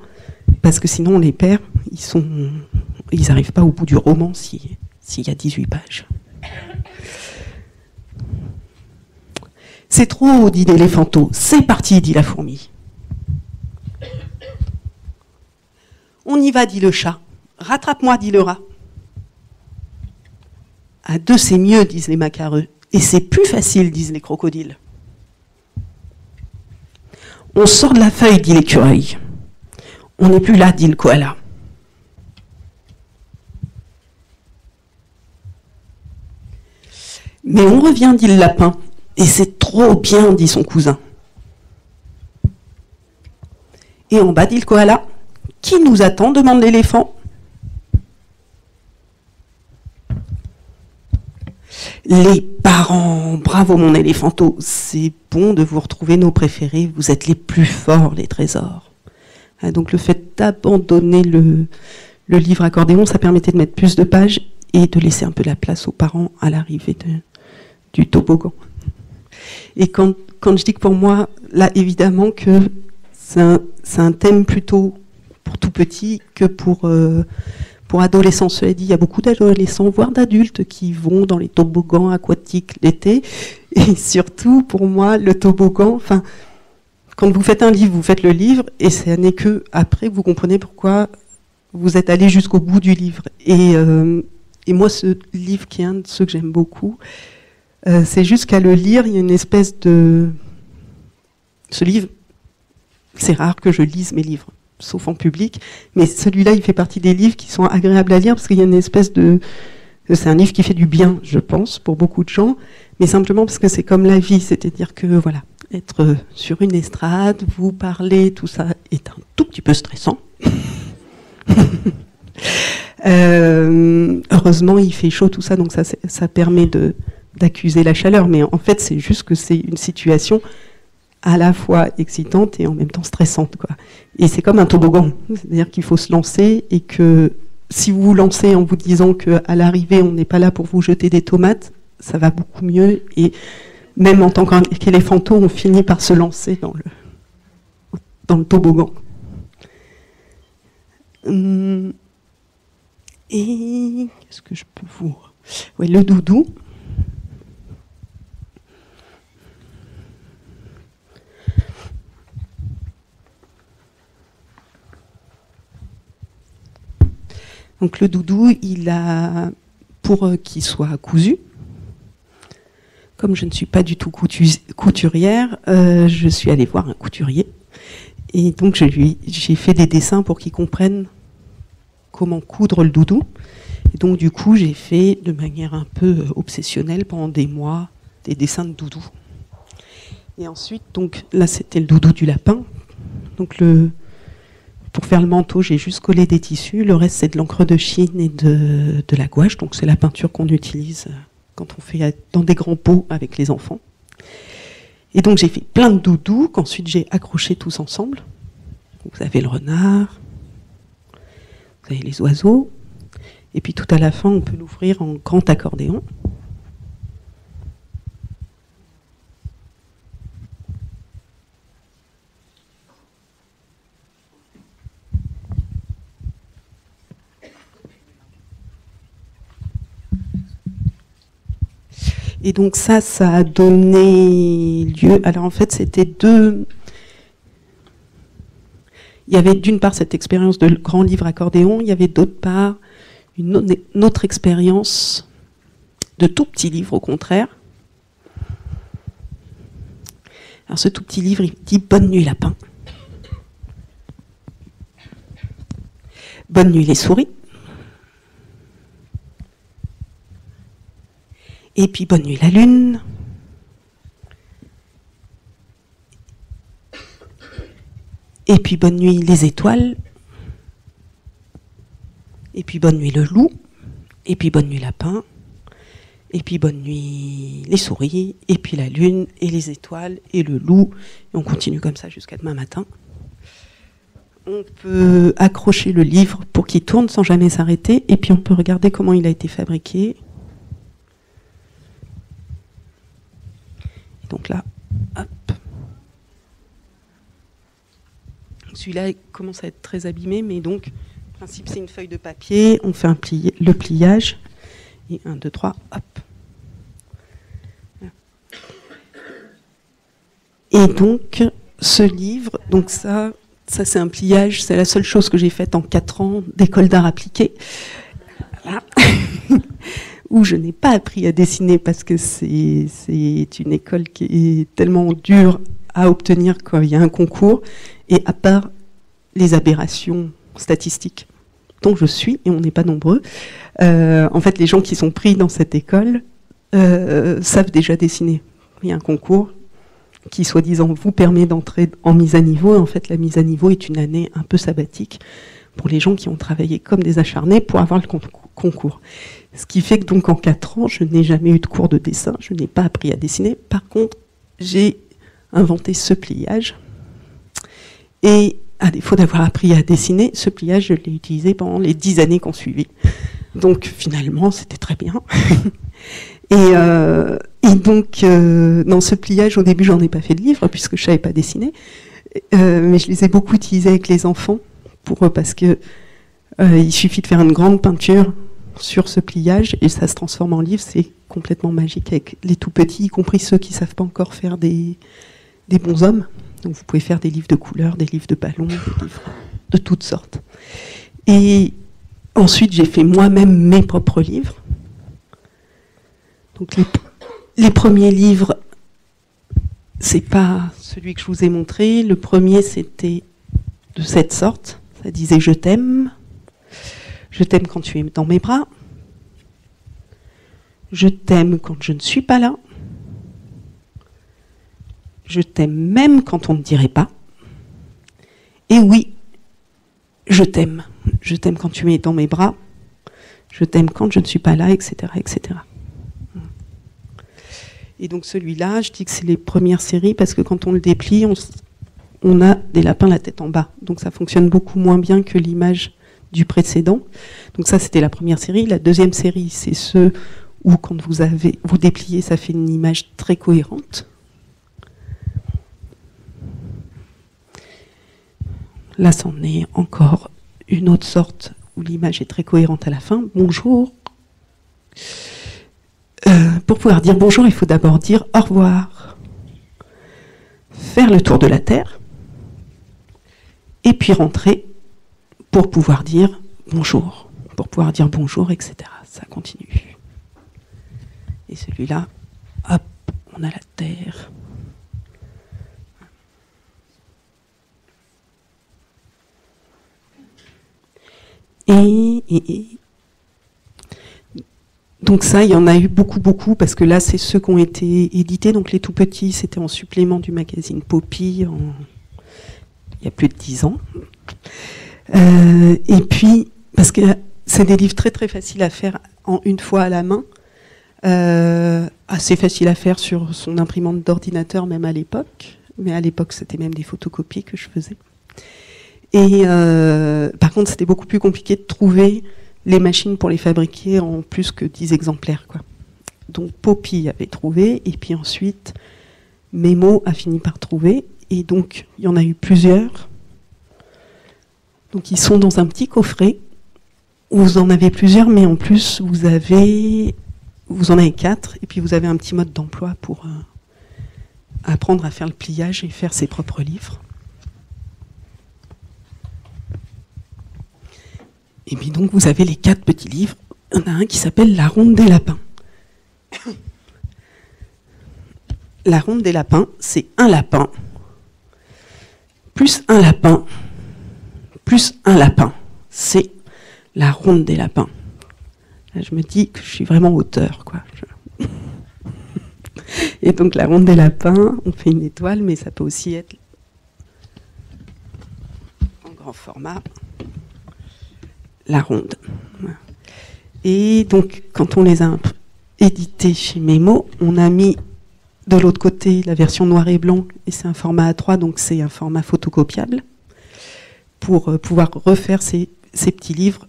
parce que sinon on les perd, ils n'arrivent pas au bout du roman s'il y a 18 pages. C'est trop, dit l'éléphanteau. C'est parti, dit la fourmi. On y va, dit le chat. Rattrape-moi, dit le rat. À deux, c'est mieux, disent les macareux. Et c'est plus facile, disent les crocodiles. On sort de la feuille, dit l'écureuil. On n'est plus là, dit le koala. Mais on revient, dit le lapin. Et c'est trop bien, dit son cousin. Et en bas, dit le koala. Qui nous attend demande l'éléphant. Les parents, bravo mon éléphanto, c'est bon de vous retrouver nos préférés, vous êtes les plus forts, les trésors. Ah, donc le fait d'abandonner le, livre accordéon, ça permettait de mettre plus de pages et de laisser un peu la place aux parents à l'arrivée du toboggan. Et quand, je dis que pour moi, là évidemment que c'est un, thème plutôt pour tout petit que pour, euh, pour adolescents. Cela dit, il y a beaucoup d'adolescents, voire d'adultes, qui vont dans les toboggans aquatiques l'été. Et surtout, pour moi, le toboggan, enfin, quand vous faites un livre, vous faites le livre, et ce n'est que après que vous comprenez pourquoi vous êtes allé jusqu'au bout du livre. Euh, et, moi, ce livre qui est un de ceux que j'aime beaucoup, euh, c'est juste qu'à le lire, il y a une espèce de... Ce livre, c'est rare que je lise mes livres sauf en public. Mais celui-là, il fait partie des livres qui sont agréables à lire parce qu'il y a une espèce de. C'est un livre qui fait du bien, je pense, pour beaucoup de gens, mais simplement parce que c'est comme la vie, c'est-à-dire que voilà, être sur une estrade, vous parler, tout ça est un tout petit peu stressant. Euh, heureusement, il fait chaud, tout ça, donc ça, ça permet de d'accuser la chaleur, mais en fait, c'est juste que c'est une situation à la fois excitante et en même temps stressante. Quoi. Et c'est comme un toboggan, c'est-à-dire qu'il faut se lancer et que si vous vous lancez en vous disant qu'à l'arrivée on n'est pas là pour vous jeter des tomates, ça va beaucoup mieux et même en tant qu'éléphanto, on finit par se lancer dans le, dans le toboggan. Hum. Et qu'est-ce que je peux vous... Oui, le doudou. Donc le doudou, il a, pour euh, qu'il soit cousu, comme je ne suis pas du tout couturière, euh, je suis allée voir un couturier. Et donc j'ai fait des dessins pour qu'il comprenne comment coudre le doudou. Et donc du coup, j'ai fait de manière un peu euh, obsessionnelle pendant des mois des dessins de doudou. Et ensuite, donc là, c'était le doudou du lapin. Donc le, pour faire le manteau, j'ai juste collé des tissus. Le reste, c'est de l'encre de Chine et de, la gouache. Donc, c'est la peinture qu'on utilise quand on fait dans des grands pots avec les enfants. Et donc, j'ai fait plein de doudous qu'ensuite j'ai accrochés tous ensemble. vous avez le renard, vous avez les oiseaux. Et puis, tout à la fin, on peut l'ouvrir en grand accordéon. Et donc ça, ça a donné lieu. Alors en fait, c'était deux. Il y avait d'une part cette expérience de grand livre accordéon, il y avait d'autre part une autre expérience de tout petit livre au contraire. Alors ce tout petit livre, il dit Bonne nuit lapin. Bonne nuit les souris. Et puis bonne nuit la lune. Et puis bonne nuit les étoiles. Et puis bonne nuit le loup. Et puis bonne nuit lapin. et puis bonne nuit les souris, et puis la lune, et les étoiles, et le loup. Et on continue comme ça jusqu'à demain matin. On peut accrocher le livre pour qu'il tourne sans jamais s'arrêter, et puis on peut regarder comment il a été fabriqué. Donc là, hop. Celui-là commence à être très abîmé, mais donc, le principe, c'est une feuille de papier, on fait un le pliage, et 1, 2, 3, hop. Et donc, ce livre, donc ça, ça c'est un pliage, c'est la seule chose que j'ai faite en 4 ans d'école d'art appliqué. où je n'ai pas appris à dessiner parce que c'est une école qui est tellement dure à obtenir quand il y a un concours, et à part les aberrations statistiques dont je suis, et on n'est pas nombreux, euh, en fait les gens qui sont pris dans cette école euh, savent déjà dessiner. Il y a un concours qui soi-disant vous permet d'entrer en mise à niveau, en fait la mise à niveau est une année un peu sabbatique pour les gens qui ont travaillé comme des acharnés pour avoir le concours. Ce qui fait que donc en 4 ans, je n'ai jamais eu de cours de dessin, je n'ai pas appris à dessiner. Par contre, j'ai inventé ce pliage. Et à défaut d'avoir appris à dessiner, ce pliage, je l'ai utilisé pendant les 10 années qu'on suivit. Donc finalement, c'était très bien. et, euh, et, donc, euh, dans ce pliage, au début, j'en ai pas fait de livre, puisque je savais pas dessiner. Euh, mais je les ai beaucoup utilisés avec les enfants, pour, parce que il suffit de faire une grande peinture sur ce pliage et ça se transforme en livre. C'est complètement magique avec les tout petits, y compris ceux qui ne savent pas encore faire des, des bons hommes. Donc vous pouvez faire des livres de couleurs, des livres de ballons, des livres de toutes sortes. Et ensuite, j'ai fait moi-même mes propres livres. Donc les, les premiers livres, c'est pas celui que je vous ai montré. Le premier, c'était de cette sorte. Ça disait Je t'aime. Je t'aime quand tu es dans mes bras. Je t'aime quand je ne suis pas là. Je t'aime même quand on ne dirait pas. Et oui, je t'aime. Je t'aime quand tu es dans mes bras. Je t'aime quand je ne suis pas là, etc. etc. Et donc celui-là, je dis que c'est les premières séries parce que quand on le déplie, on, on, a des lapins la tête en bas. Donc ça fonctionne beaucoup moins bien que l'image du précédent. Donc ça, c'était la première série. La deuxième série, c'est ceux où quand vous avez vous dépliez, ça fait une image très cohérente. Là, c'en est encore une autre sorte où l'image est très cohérente à la fin. Bonjour. Euh, pour pouvoir dire bonjour, il faut d'abord dire au revoir. Faire le tour de la Terre. Et puis rentrer pour pouvoir dire bonjour, pour pouvoir dire bonjour, etc. Ça continue. Et celui-là, hop, on a la terre. Et, donc ça, il y en a eu beaucoup, beaucoup, parce que là, c'est ceux qui ont été édités. Donc les tout petits, c'était en supplément du magazine Poppy, il y a plus de dix ans. Euh, et puis, parce que c'est des livres très très faciles à faire en une fois à la main, euh, assez facile à faire sur son imprimante d'ordinateur même à l'époque, mais à l'époque c'était même des photocopies que je faisais. Et euh, par contre c'était beaucoup plus compliqué de trouver les machines pour les fabriquer en plus que 10 exemplaires. Quoi. Donc Poppy avait trouvé, et puis ensuite Memo a fini par trouver, et donc il y en a eu plusieurs. Donc ils sont dans un petit coffret. Vous en avez plusieurs, mais en plus vous avez, vous en avez quatre, et puis vous avez un petit mode d'emploi pour euh, apprendre à faire le pliage et faire ses propres livres. Et puis donc vous avez les quatre petits livres. Il y en a un qui s'appelle La ronde des lapins. La ronde des lapins, c'est un lapin, plus un lapin, plus un lapin. C'est la ronde des lapins. je me dis que je suis vraiment auteur, quoi. Et donc la ronde des lapins, on fait une étoile, mais ça peut aussi être en grand format, la ronde. Et donc quand on les a édité chez Memo. On a mis de l'autre côté la version noir et blanc, et c'est un format A3, donc c'est un format photocopiable, pour euh, pouvoir refaire ces, ces petits livres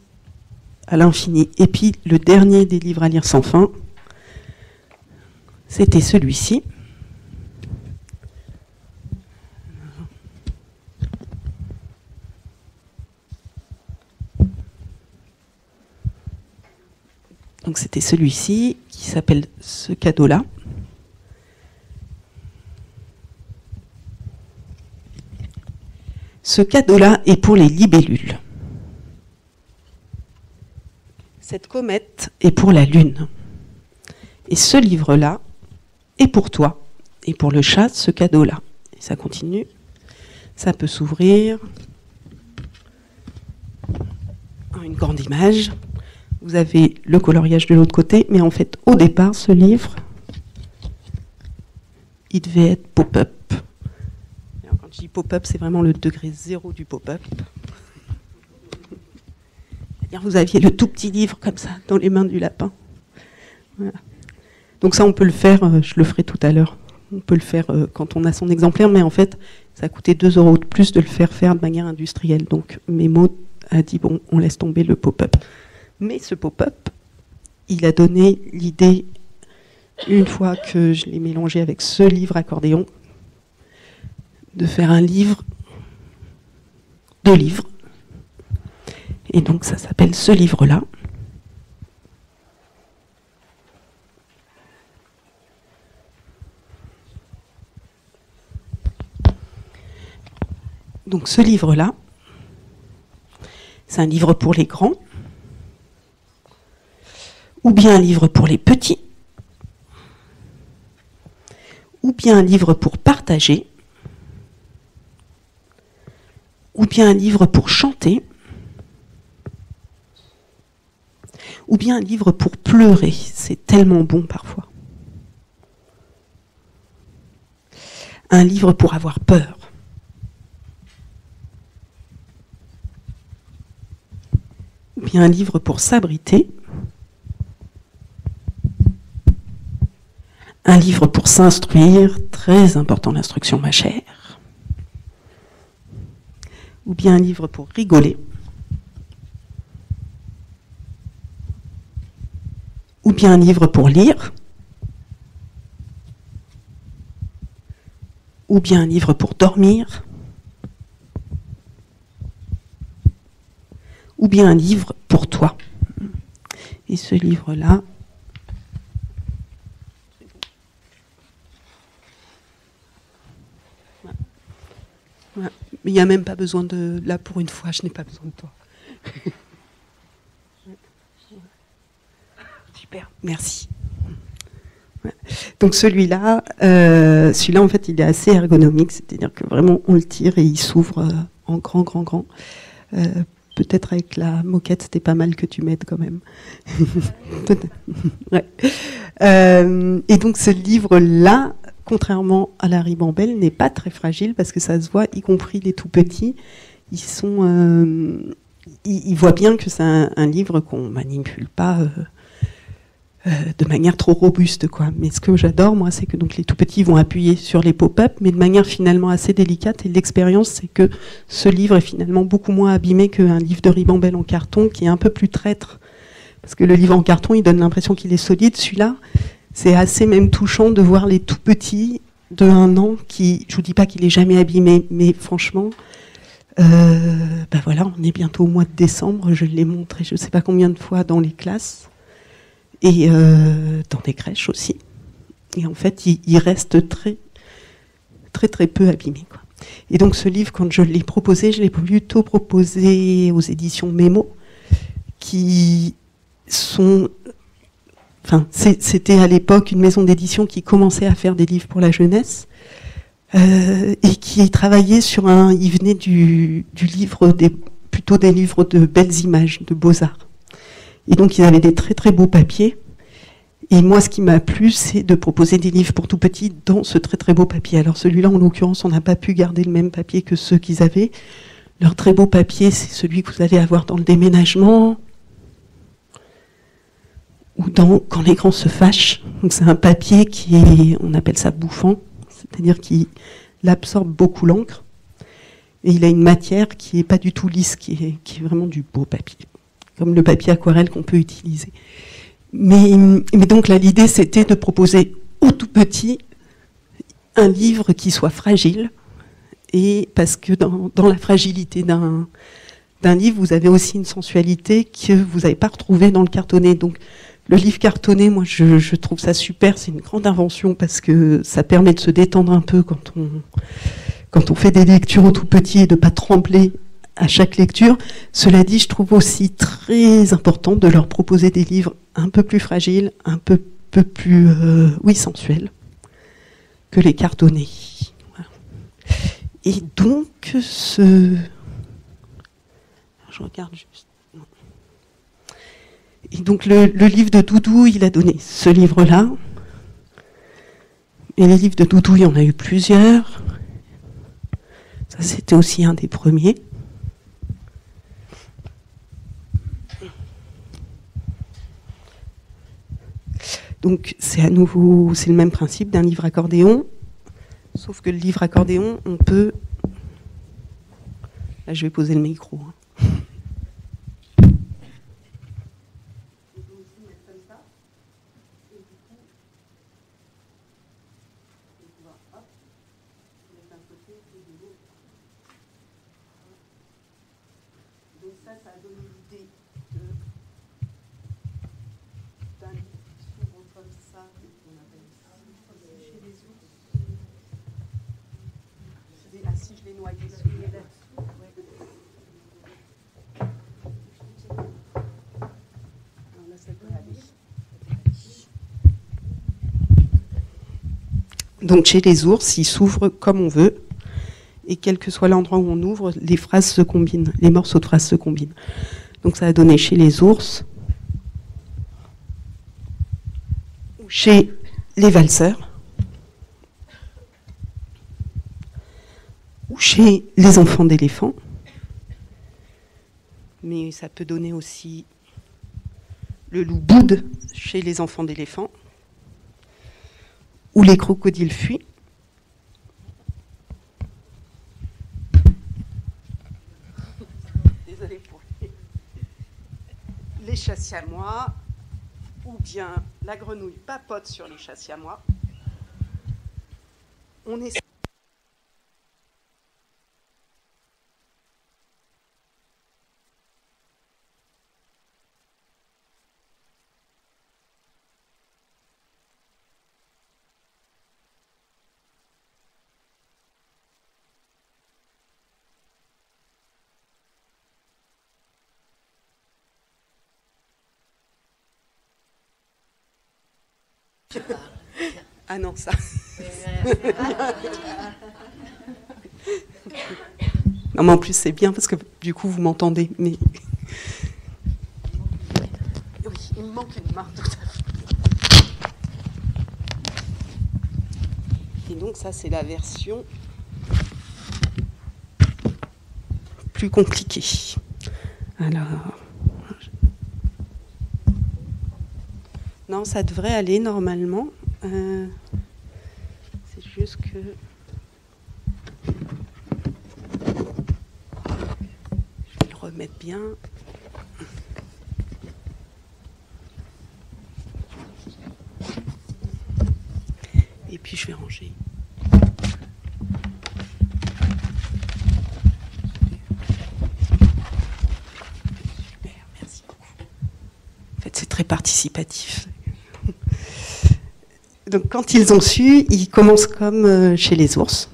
à l'infini. Et puis le dernier des livres à lire sans fin, c'était celui-ci. Donc c'était celui-ci qui s'appelle ce cadeau-là. Ce cadeau-là est pour les libellules. Cette comète est pour la lune. Et ce livre-là est pour toi. Et pour le chat, ce cadeau-là. Ça continue. Ça peut s'ouvrir. Une grande image. Vous avez le coloriage de l'autre côté, mais en fait, au départ, ce livre, il devait être pop-up. Je dis pop-up, c'est vraiment le degré zéro du pop-up. Vous aviez le tout petit livre comme ça dans les mains du lapin. Donc ça, on peut le faire, euh, je le ferai tout à l'heure. On peut le faire euh, quand on a son exemplaire, mais en fait, ça a coûté 2 euros de plus de le faire faire de manière industrielle. Donc Memo a dit, bon, on laisse tomber le pop-up. Mais ce pop-up, il a donné l'idée, une fois que je l'ai mélangé avec ce livre accordéon, de faire un livre, deux livres. Et donc ça s'appelle ce livre-là. Donc ce livre-là, c'est un livre pour les grands, ou bien un livre pour les petits, ou bien un livre pour partager, ou bien un livre pour chanter, ou bien un livre pour pleurer. C'est tellement bon parfois. Un livre pour avoir peur. Ou bien un livre pour s'abriter. Un livre pour s'instruire, très important l'instruction ma chère. Ou bien un livre pour rigoler. Ou bien un livre pour lire. Ou bien un livre pour dormir. Ou bien un livre pour toi. Et ce livre-là, Mais il n'y a même pas besoin de... Là, pour une fois, je n'ai pas besoin de toi. Super, merci. Donc celui-là, euh, celui-là en fait, il est assez ergonomique, c'est-à-dire que vraiment on le tire et il s'ouvre euh, en grand, grand, grand. Euh, peut-être avec la moquette, c'était pas mal que tu m'aides quand même. ouais. et donc ce livre-là, contrairement à la ribambelle, n'est pas très fragile parce que ça se voit, y compris les tout petits, ils sont, euh, ils, voient bien que c'est un, livre qu'on manipule pas euh, euh, de manière trop robuste, quoi. Mais ce que j'adore, moi, c'est que donc les tout petits vont appuyer sur les pop-up, mais de manière finalement assez délicate. Et l'expérience, c'est que ce livre est finalement beaucoup moins abîmé qu'un livre de ribambelle en carton, qui est un peu plus traître. Parce que le livre en carton, il donne l'impression qu'il est solide. Celui-là, c'est assez même touchant de voir les tout petits de un an qui, je vous dis pas qu'il est jamais abîmé, mais franchement, ben voilà, on est bientôt au mois de décembre, je l'ai montré je ne sais pas combien de fois dans les classes et euh, dans des crèches aussi. Et en fait, il, reste très, très très peu abîmé. Et donc ce livre, quand je l'ai proposé, je l'ai plutôt proposé aux éditions Mémo, qui sont C'était à l'époque une maison d'édition qui commençait à faire des livres pour la jeunesse euh, et qui travaillait sur un. Il venait du, livre des plutôt des livres de belles images, de beaux arts. Et donc ils avaient des très très beaux papiers. Et moi, ce qui m'a plu, c'est de proposer des livres pour tout petits dans ce très très beau papier. Alors celui-là, en l'occurrence, on n'a pas pu garder le même papier que ceux qu'ils avaient. Leur très beau papier, c'est celui que vous allez avoir dans le déménagement, Quand l'écran se fâche. C'est un papier qui est, on appelle ça bouffant, c'est-à-dire qu'il absorbe beaucoup l'encre. Et il a une matière qui n'est pas du tout lisse, qui est, vraiment du beau papier, comme le papier aquarelle qu'on peut utiliser. Mais, donc là, l'idée, c'était de proposer au tout petit un livre qui soit fragile, et parce que dans, dans la fragilité d'un livre, vous avez aussi une sensualité que vous n'avez pas retrouvée dans le cartonné. Donc, le livre cartonné, moi, je, trouve ça super. C'est une grande invention parce que ça permet de se détendre un peu quand on, fait des lectures au tout petit et de ne pas trembler à chaque lecture. Cela dit, je trouve aussi très important de leur proposer des livres un peu plus fragiles, un peu, plus, euh, oui, sensuels que les cartonnés. Et donc, ce, je regarde. Et donc le, livre de Doudou, il a donné ce livre-là. Et les livres de Doudou, il y en a eu plusieurs. Ça, c'était aussi un des premiers. Donc c'est à nouveau, c'est le même principe d'un livre accordéon, sauf que le livre accordéon, on peut. Là, je vais poser le micro. Hein. Donc chez les ours, ils s'ouvrent comme on veut. Et quel que soit l'endroit où on ouvre, les phrases se combinent, les morceaux de phrases se combinent. Donc ça a donné chez les ours, chez les valseurs, ou chez les enfants d'éléphants. Mais ça peut donner aussi le loup boude chez les enfants d'éléphants où les crocodiles fuient. Désolée pour les, les chassiamois, ou bien la grenouille papote sur les chassiamois. On est Ah non, ça. non, mais en plus, c'est bien parce que du coup, vous m'entendez. Mais. Oui, il me manque une main. Et donc, ça, c'est la version plus compliquée. Alors. Non, ça devrait aller normalement. Euh, c'est juste que. Je vais le remettre bien. Et puis je vais ranger. Super, merci beaucoup. En fait, c'est très participatif. Quand ils ont su, ils commencent comme euh, chez les ours.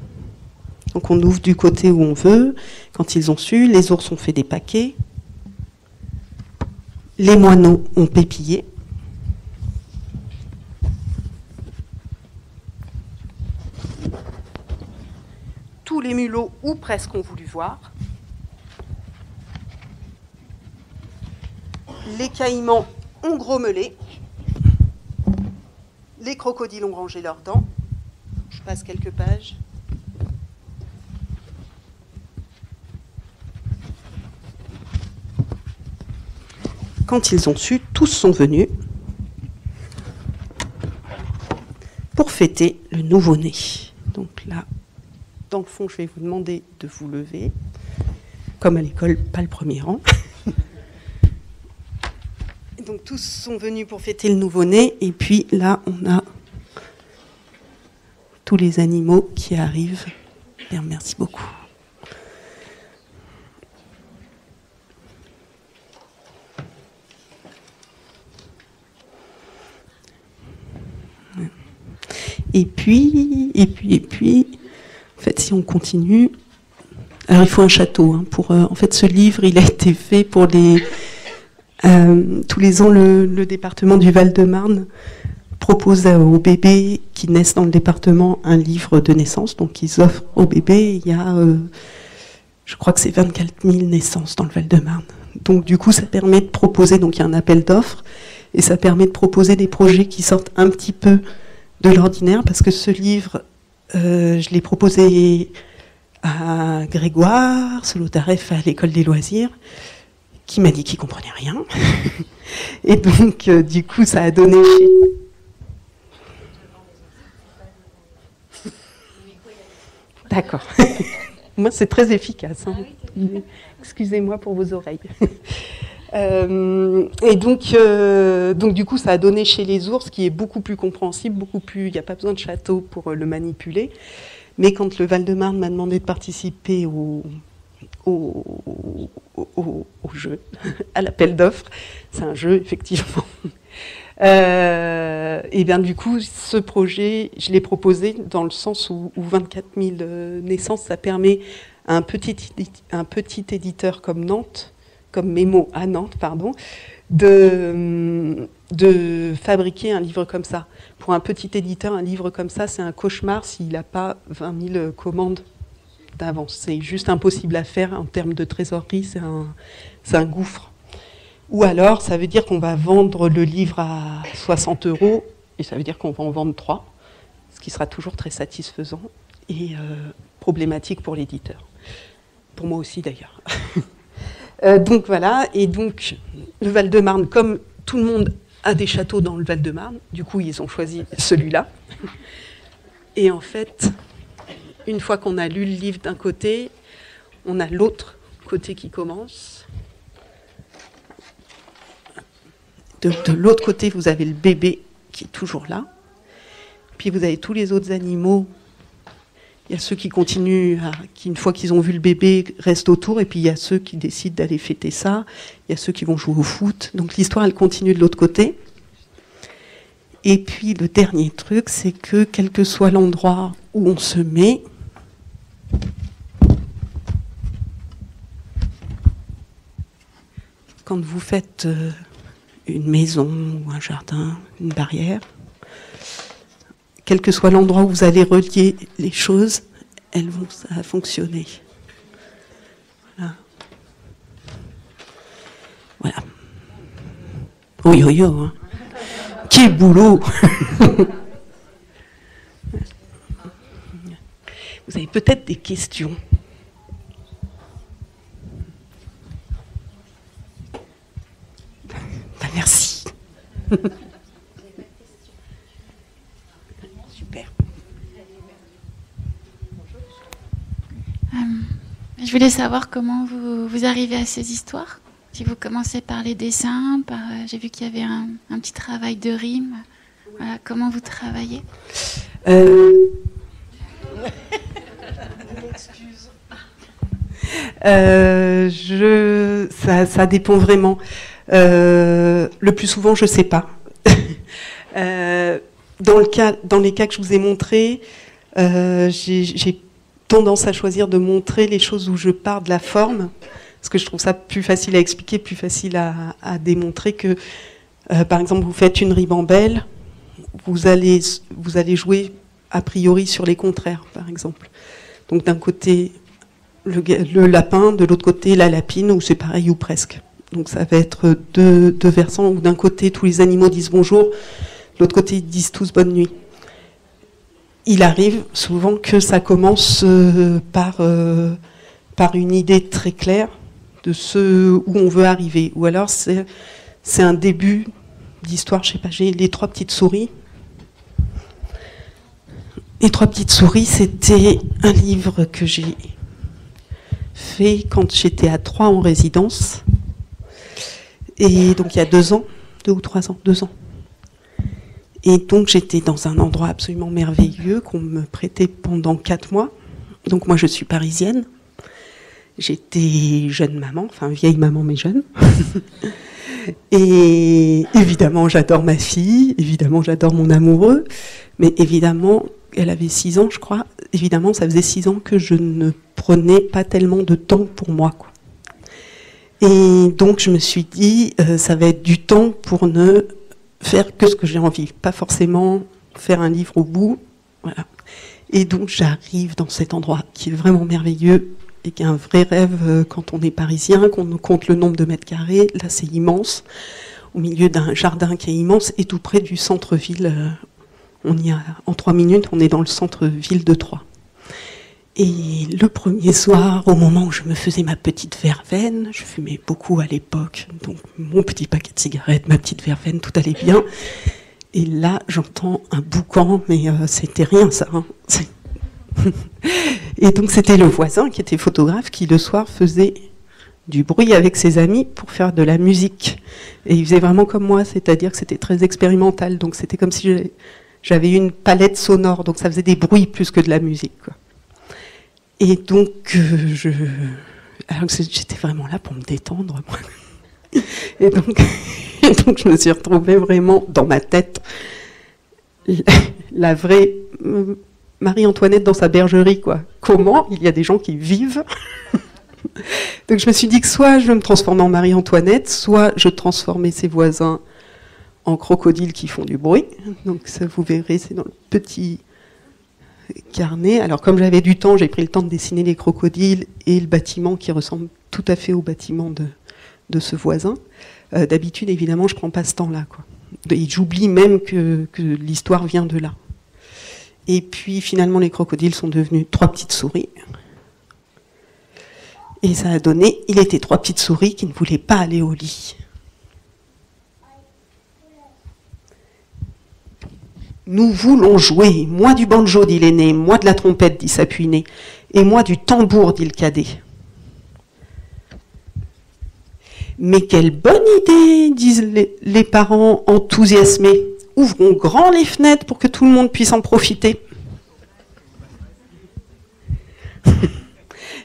Donc on ouvre du côté où on veut. Quand ils ont su, les ours ont fait des paquets. Les moineaux ont pépillé. Tous les mulots, ou presque, ont voulu voir. Les caïmans ont grommelé. Les crocodiles ont rangé leurs dents. Je passe quelques pages. Quand ils ont su, tous sont venus. pour fêter le nouveau-né. Donc là, dans le fond, je vais vous demander de vous lever. Comme à l'école, pas le premier rang. Donc tous sont venus pour fêter le nouveau-né. Et puis là, on a tous les animaux qui arrivent. Merci beaucoup. Et puis, et puis, et puis, en fait, si on continue, alors il faut un château. Hein, pour, euh, en fait, ce livre, il a été fait pour les. Euh, tous les ans, le, département du Val-de-Marne propose aux bébés qui naissent dans le département un livre de naissance. Donc, ils offrent aux bébés. Il y a, euh, je crois que c'est 24 000 naissances dans le Val-de-Marne. Donc, du coup, ça permet de proposer. Donc, il y a un appel d'offres et ça permet de proposer des projets qui sortent un petit peu de l'ordinaire parce que ce livre, euh, je l'ai proposé à Grégoire, Solotaref à l'école des loisirs, qui m'a dit qu'il comprenait rien. Et donc, euh, du coup, ça a donné. D'accord. Moi, c'est très efficace. Hein. Excusez-moi pour vos oreilles. Euh, et donc, euh, donc, du coup, ça a donné chez les ours, qui est beaucoup plus compréhensible, beaucoup plus. Il n'y a pas besoin de château pour euh, le manipuler. Mais quand le Val-de-Marne m'a demandé de participer au, au, jeu, à l'appel d'offres, c'est un jeu, effectivement. Et bien, du coup, ce projet, je l'ai proposé dans le sens où, où 24 000 naissances, ça permet à un petit, un petit éditeur comme Nantes comme mémo à Nantes, pardon, de, de fabriquer un livre comme ça. Pour un petit éditeur, un livre comme ça, c'est un cauchemar s'il n'a pas 20 000 commandes d'avance. C'est juste impossible à faire en termes de trésorerie, c'est un, un gouffre. Ou alors, ça veut dire qu'on va vendre le livre à 60 euros, et ça veut dire qu'on va en vendre 3, ce qui sera toujours très satisfaisant et euh, problématique pour l'éditeur. Pour moi aussi d'ailleurs. Euh, donc voilà, et donc le Val-de-Marne, comme tout le monde a des châteaux dans le Val-de-Marne, du coup ils ont choisi celui-là. Et en fait, une fois qu'on a lu le livre d'un côté, on a l'autre côté qui commence. De, l'autre côté, vous avez le bébé qui est toujours là. Puis vous avez tous les autres animaux il y a ceux qui continuent, qui une fois qu'ils ont vu le bébé, restent autour, et puis il y a ceux qui décident d'aller fêter ça. Il y a ceux qui vont jouer au foot. Donc l'histoire, elle continue de l'autre côté. Et puis le dernier truc, c'est que quel que soit l'endroit où on se met, quand vous faites euh, une maison ou un jardin, une barrière, quel que soit l'endroit où vous allez relier les choses, elles vont fonctionner. Voilà. Voilà. Oui, oui, oui. Hein. Quel boulot Vous avez peut-être des questions. Ben, merci. Je voulais savoir comment vous, arrivez à ces histoires. Si vous commencez par les dessins, par, euh, j'ai vu qu'il y avait un, petit travail de rime. comment vous travaillez? Euh... euh je, ça, dépend vraiment. Euh, le plus souvent, je ne sais pas. dans, le cas, dans les cas que je vous ai montrés, j'ai tendance à choisir de montrer les choses où je pars de la forme, parce que je trouve ça plus facile à expliquer, plus facile à, démontrer que, euh, par exemple, vous faites une ribambelle, vous allez, vous allez jouer a priori sur les contraires, par exemple. Donc d'un côté le, lapin, de l'autre côté la lapine, ou c'est pareil ou presque. Donc ça va être deux, versants où d'un côté tous les animaux disent bonjour, de l'autre côté ils disent tous bonne nuit il arrive souvent que ça commence euh, par, euh, par une idée très claire de ce où on veut arriver. Ou alors c'est, c'est un début d'histoire, je sais pas, j'ai les trois petites souris. Les trois petites souris, c'était un livre que j'ai fait quand j'étais à Troyes en résidence. Et donc il y a deux ans, deux ou trois ans, deux ans. Et donc j'étais dans un endroit absolument merveilleux qu'on me prêtait pendant quatre mois. Donc moi je suis parisienne. J'étais jeune maman, enfin vieille maman mais jeune. et évidemment j'adore ma fille, évidemment j'adore mon amoureux, mais évidemment elle avait six ans je crois, évidemment ça faisait six ans que je ne prenais pas tellement de temps pour moi. Et donc je me suis dit, euh, ça va être du temps pour ne faire que ce que j'ai envie, pas forcément faire un livre au bout. Voilà. Et donc j'arrive dans cet endroit qui est vraiment merveilleux et qui est un vrai rêve euh, quand on est parisien, qu'on compte le nombre de mètres carrés. Là c'est immense, au milieu d'un jardin qui est immense et tout près du centre-ville. Euh, on y a en trois minutes, on est dans le centre-ville de Troyes. Et le premier soir, au moment où je me faisais ma petite verveine, je fumais beaucoup à l'époque, donc mon petit paquet de cigarettes, ma petite verveine, tout allait bien. Et là, j'entends un boucan, mais euh, c'était rien ça. Hein. Et donc c'était le voisin qui était photographe qui le soir faisait du bruit avec ses amis pour faire de la musique. Et il faisait vraiment comme moi, c'est-à-dire que c'était très expérimental. Donc c'était comme si j'avais une palette sonore, donc ça faisait des bruits plus que de la musique. Et donc, euh, je, j'étais vraiment là pour me détendre. Et donc, donc, je me suis retrouvée vraiment dans ma tête la, vraie euh, Marie-Antoinette dans sa bergerie, quoi. Comment il y a des gens qui vivent? Donc je me suis dit que soit je me transformais en Marie-Antoinette, soit je transformais ses voisins en crocodiles qui font du bruit. Donc ça, vous verrez, c'est dans le petit carnet. Alors comme j'avais du temps, j'ai pris le temps de dessiner les crocodiles et le bâtiment qui ressemble tout à fait au bâtiment de, ce voisin. Euh, d'habitude, évidemment, je prends pas ce temps-là. Et j'oublie même que, que l'histoire vient de là. Et puis finalement, les crocodiles sont devenus trois petites souris. Et ça a donné, il était trois petites souris qui ne voulaient pas aller au lit. Nous voulons jouer. Moi du banjo, dit l'aîné. Moi de la trompette, dit sa Et moi du tambour, dit le cadet. Mais quelle bonne idée, disent les, parents enthousiasmés. Ouvrons grand les fenêtres pour que tout le monde puisse en profiter.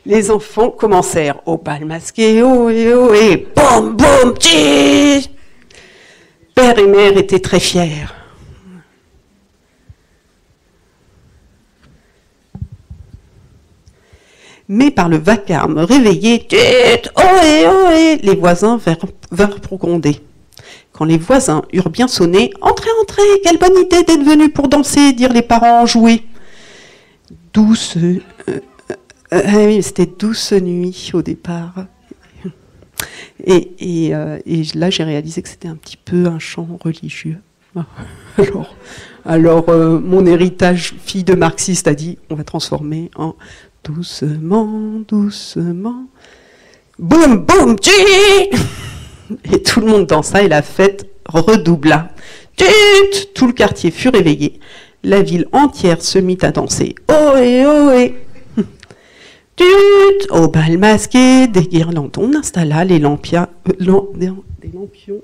les enfants commencèrent au bal masqué, oh et oh et boum boum, Père et mère étaient très fiers. Mais par le vacarme réveillé, ohé, ohé, les voisins vinrent gronder. Quand les voisins eurent bien sonné, Entrez, entrez, quelle bonne idée d'être venu pour danser, dirent les parents enjoués. Douce. Euh, euh, euh, ah c'était douce nuit au départ. Et, et, et là, j'ai réalisé que c'était un petit peu un chant religieux. Alors, alors mon héritage fille de marxiste a dit on va transformer en Doucement, doucement. Boum, boum, tchi Et tout le monde dansa et la fête redoubla. Tut Tout le quartier fut réveillé. La ville entière se mit à danser. Ohé, ohé Tut Au bal masqué, des guirlandes, on installa les lampions. Euh, lampions.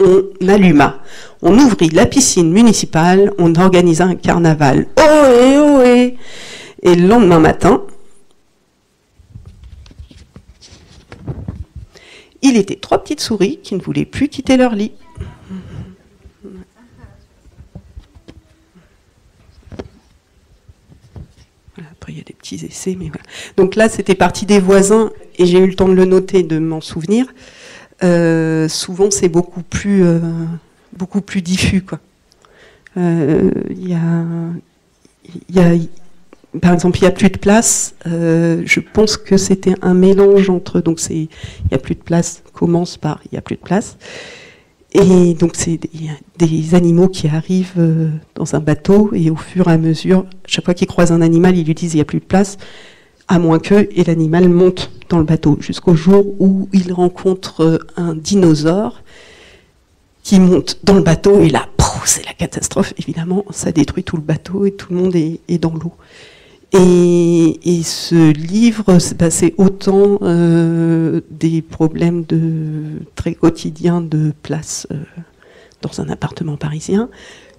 On alluma. On ouvrit la piscine municipale. On organisa un carnaval. Ohé, ohé Et le lendemain matin, Il était trois petites souris qui ne voulaient plus quitter leur lit. après, il y a des petits essais, mais voilà. Donc là, c'était parti des voisins, et j'ai eu le temps de le noter, de m'en souvenir. Euh, souvent, c'est beaucoup plus, euh, beaucoup plus diffus. Euh, il y a, y a par exemple, il n'y a plus de place. Euh, je pense que c'était un mélange entre. Donc, c'est il n'y a plus de place commence par il n'y a plus de place. Et donc, c'est des, animaux qui arrivent euh, dans un bateau et au fur et à mesure, chaque fois qu'ils croisent un animal, ils lui disent il n'y a plus de place, à moins que, et l'animal monte dans le bateau jusqu'au jour où il rencontre euh, un dinosaure qui monte dans le bateau et là, c'est la catastrophe, évidemment, ça détruit tout le bateau et tout le monde est, dans l'eau. Et, ce livre, c'est autant euh, des problèmes de, très quotidiens de place euh, dans un appartement parisien,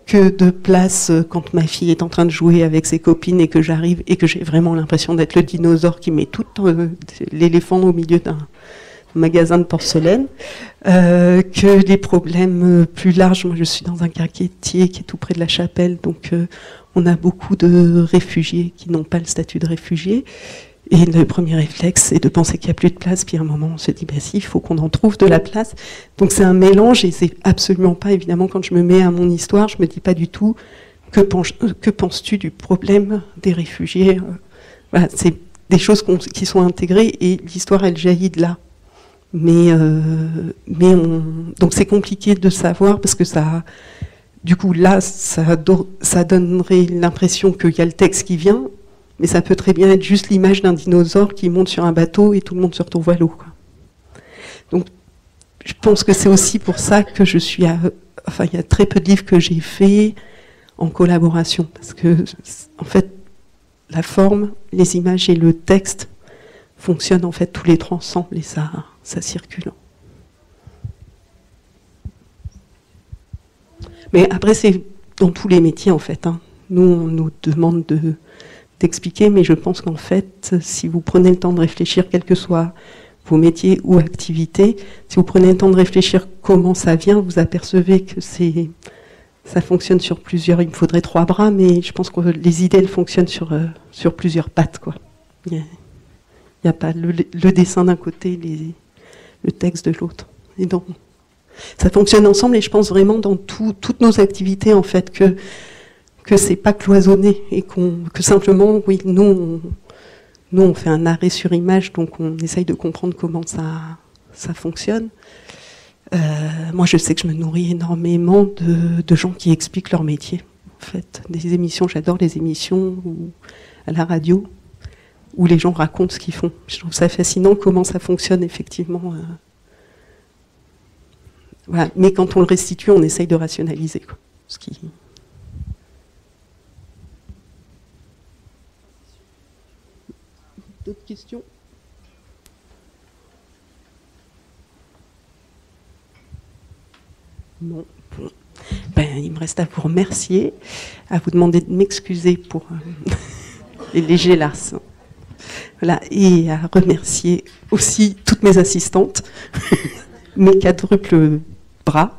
que de place euh, quand ma fille est en train de jouer avec ses copines et que j'arrive et que j'ai vraiment l'impression d'être le dinosaure qui met tout l'éléphant au milieu d'un magasin de porcelaine, euh, que des problèmes plus larges. Moi, je suis dans un quartier qui est tout près de la chapelle, donc on a beaucoup de réfugiés qui n'ont pas le statut de réfugiés et le premier réflexe, c'est de penser qu'il n'y a plus de place. Puis à un moment, on se dit, bah si, il faut qu'on en trouve de la place. Donc c'est un mélange et c'est absolument pas, évidemment, quand je me mets à mon histoire, je me dis pas du tout, que, penses-tu du problème des réfugiés? Euh, C'est des choses qui sont intégrées et l'histoire, elle jaillit de là. Mais, euh, donc c'est compliqué de savoir parce que ça, du coup, là, ça, donnerait l'impression qu'il y a le texte qui vient, mais ça peut très bien être juste l'image d'un dinosaure qui monte sur un bateau et tout le monde se retrouve à l'eau. Donc, je pense que c'est aussi pour ça que je suis à, enfin, il y a très peu de livres que j'ai faits en collaboration, parce que, en fait, la forme, les images et le texte fonctionnent en fait tous les trois ensemble et ça, ça circule. Mais après, c'est dans tous les métiers en fait. Hein. Nous, on nous demande de d'expliquer, mais je pense qu'en fait, si vous prenez le temps de réfléchir, quels que soient vos métiers ou activités, si vous prenez le temps de réfléchir comment ça vient, vous apercevez que c'est ça fonctionne sur plusieurs. Il me faudrait trois bras, mais je pense que les idées elles fonctionnent sur euh, sur plusieurs pattes, quoi. Il n'y a, pas le, dessin d'un côté, les, le texte de l'autre. Et donc, ça fonctionne ensemble, et je pense vraiment dans toutes nos activités en fait que que c'est pas cloisonné et qu'on, que simplement, oui, nous on, nous, on fait un arrêt sur image, donc on essaye de comprendre comment ça, ça fonctionne. Euh, moi, je sais que je me nourris énormément de, de, gens qui expliquent leur métier. En fait, des émissions, j'adore les émissions où, à la radio où les gens racontent ce qu'ils font. Je trouve ça fascinant comment ça fonctionne effectivement. Euh. Mais quand on le restitue, on essaye de rationaliser. Quoi. D'autres questions? Non. Ben, il me reste à vous remercier, à vous demander de m'excuser pour euh, les légers larcins. Et à remercier aussi toutes mes assistantes, mes quadruples bras.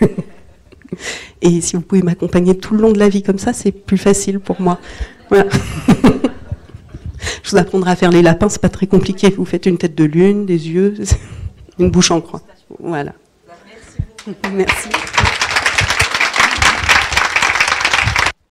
et si vous pouvez m'accompagner tout le long de la vie comme ça, c'est plus facile pour moi. Voilà. Je vous apprendrai à faire les lapins, c'est pas très compliqué. Vous faites une tête de lune, des yeux, une bouche en croix. Voilà. Merci.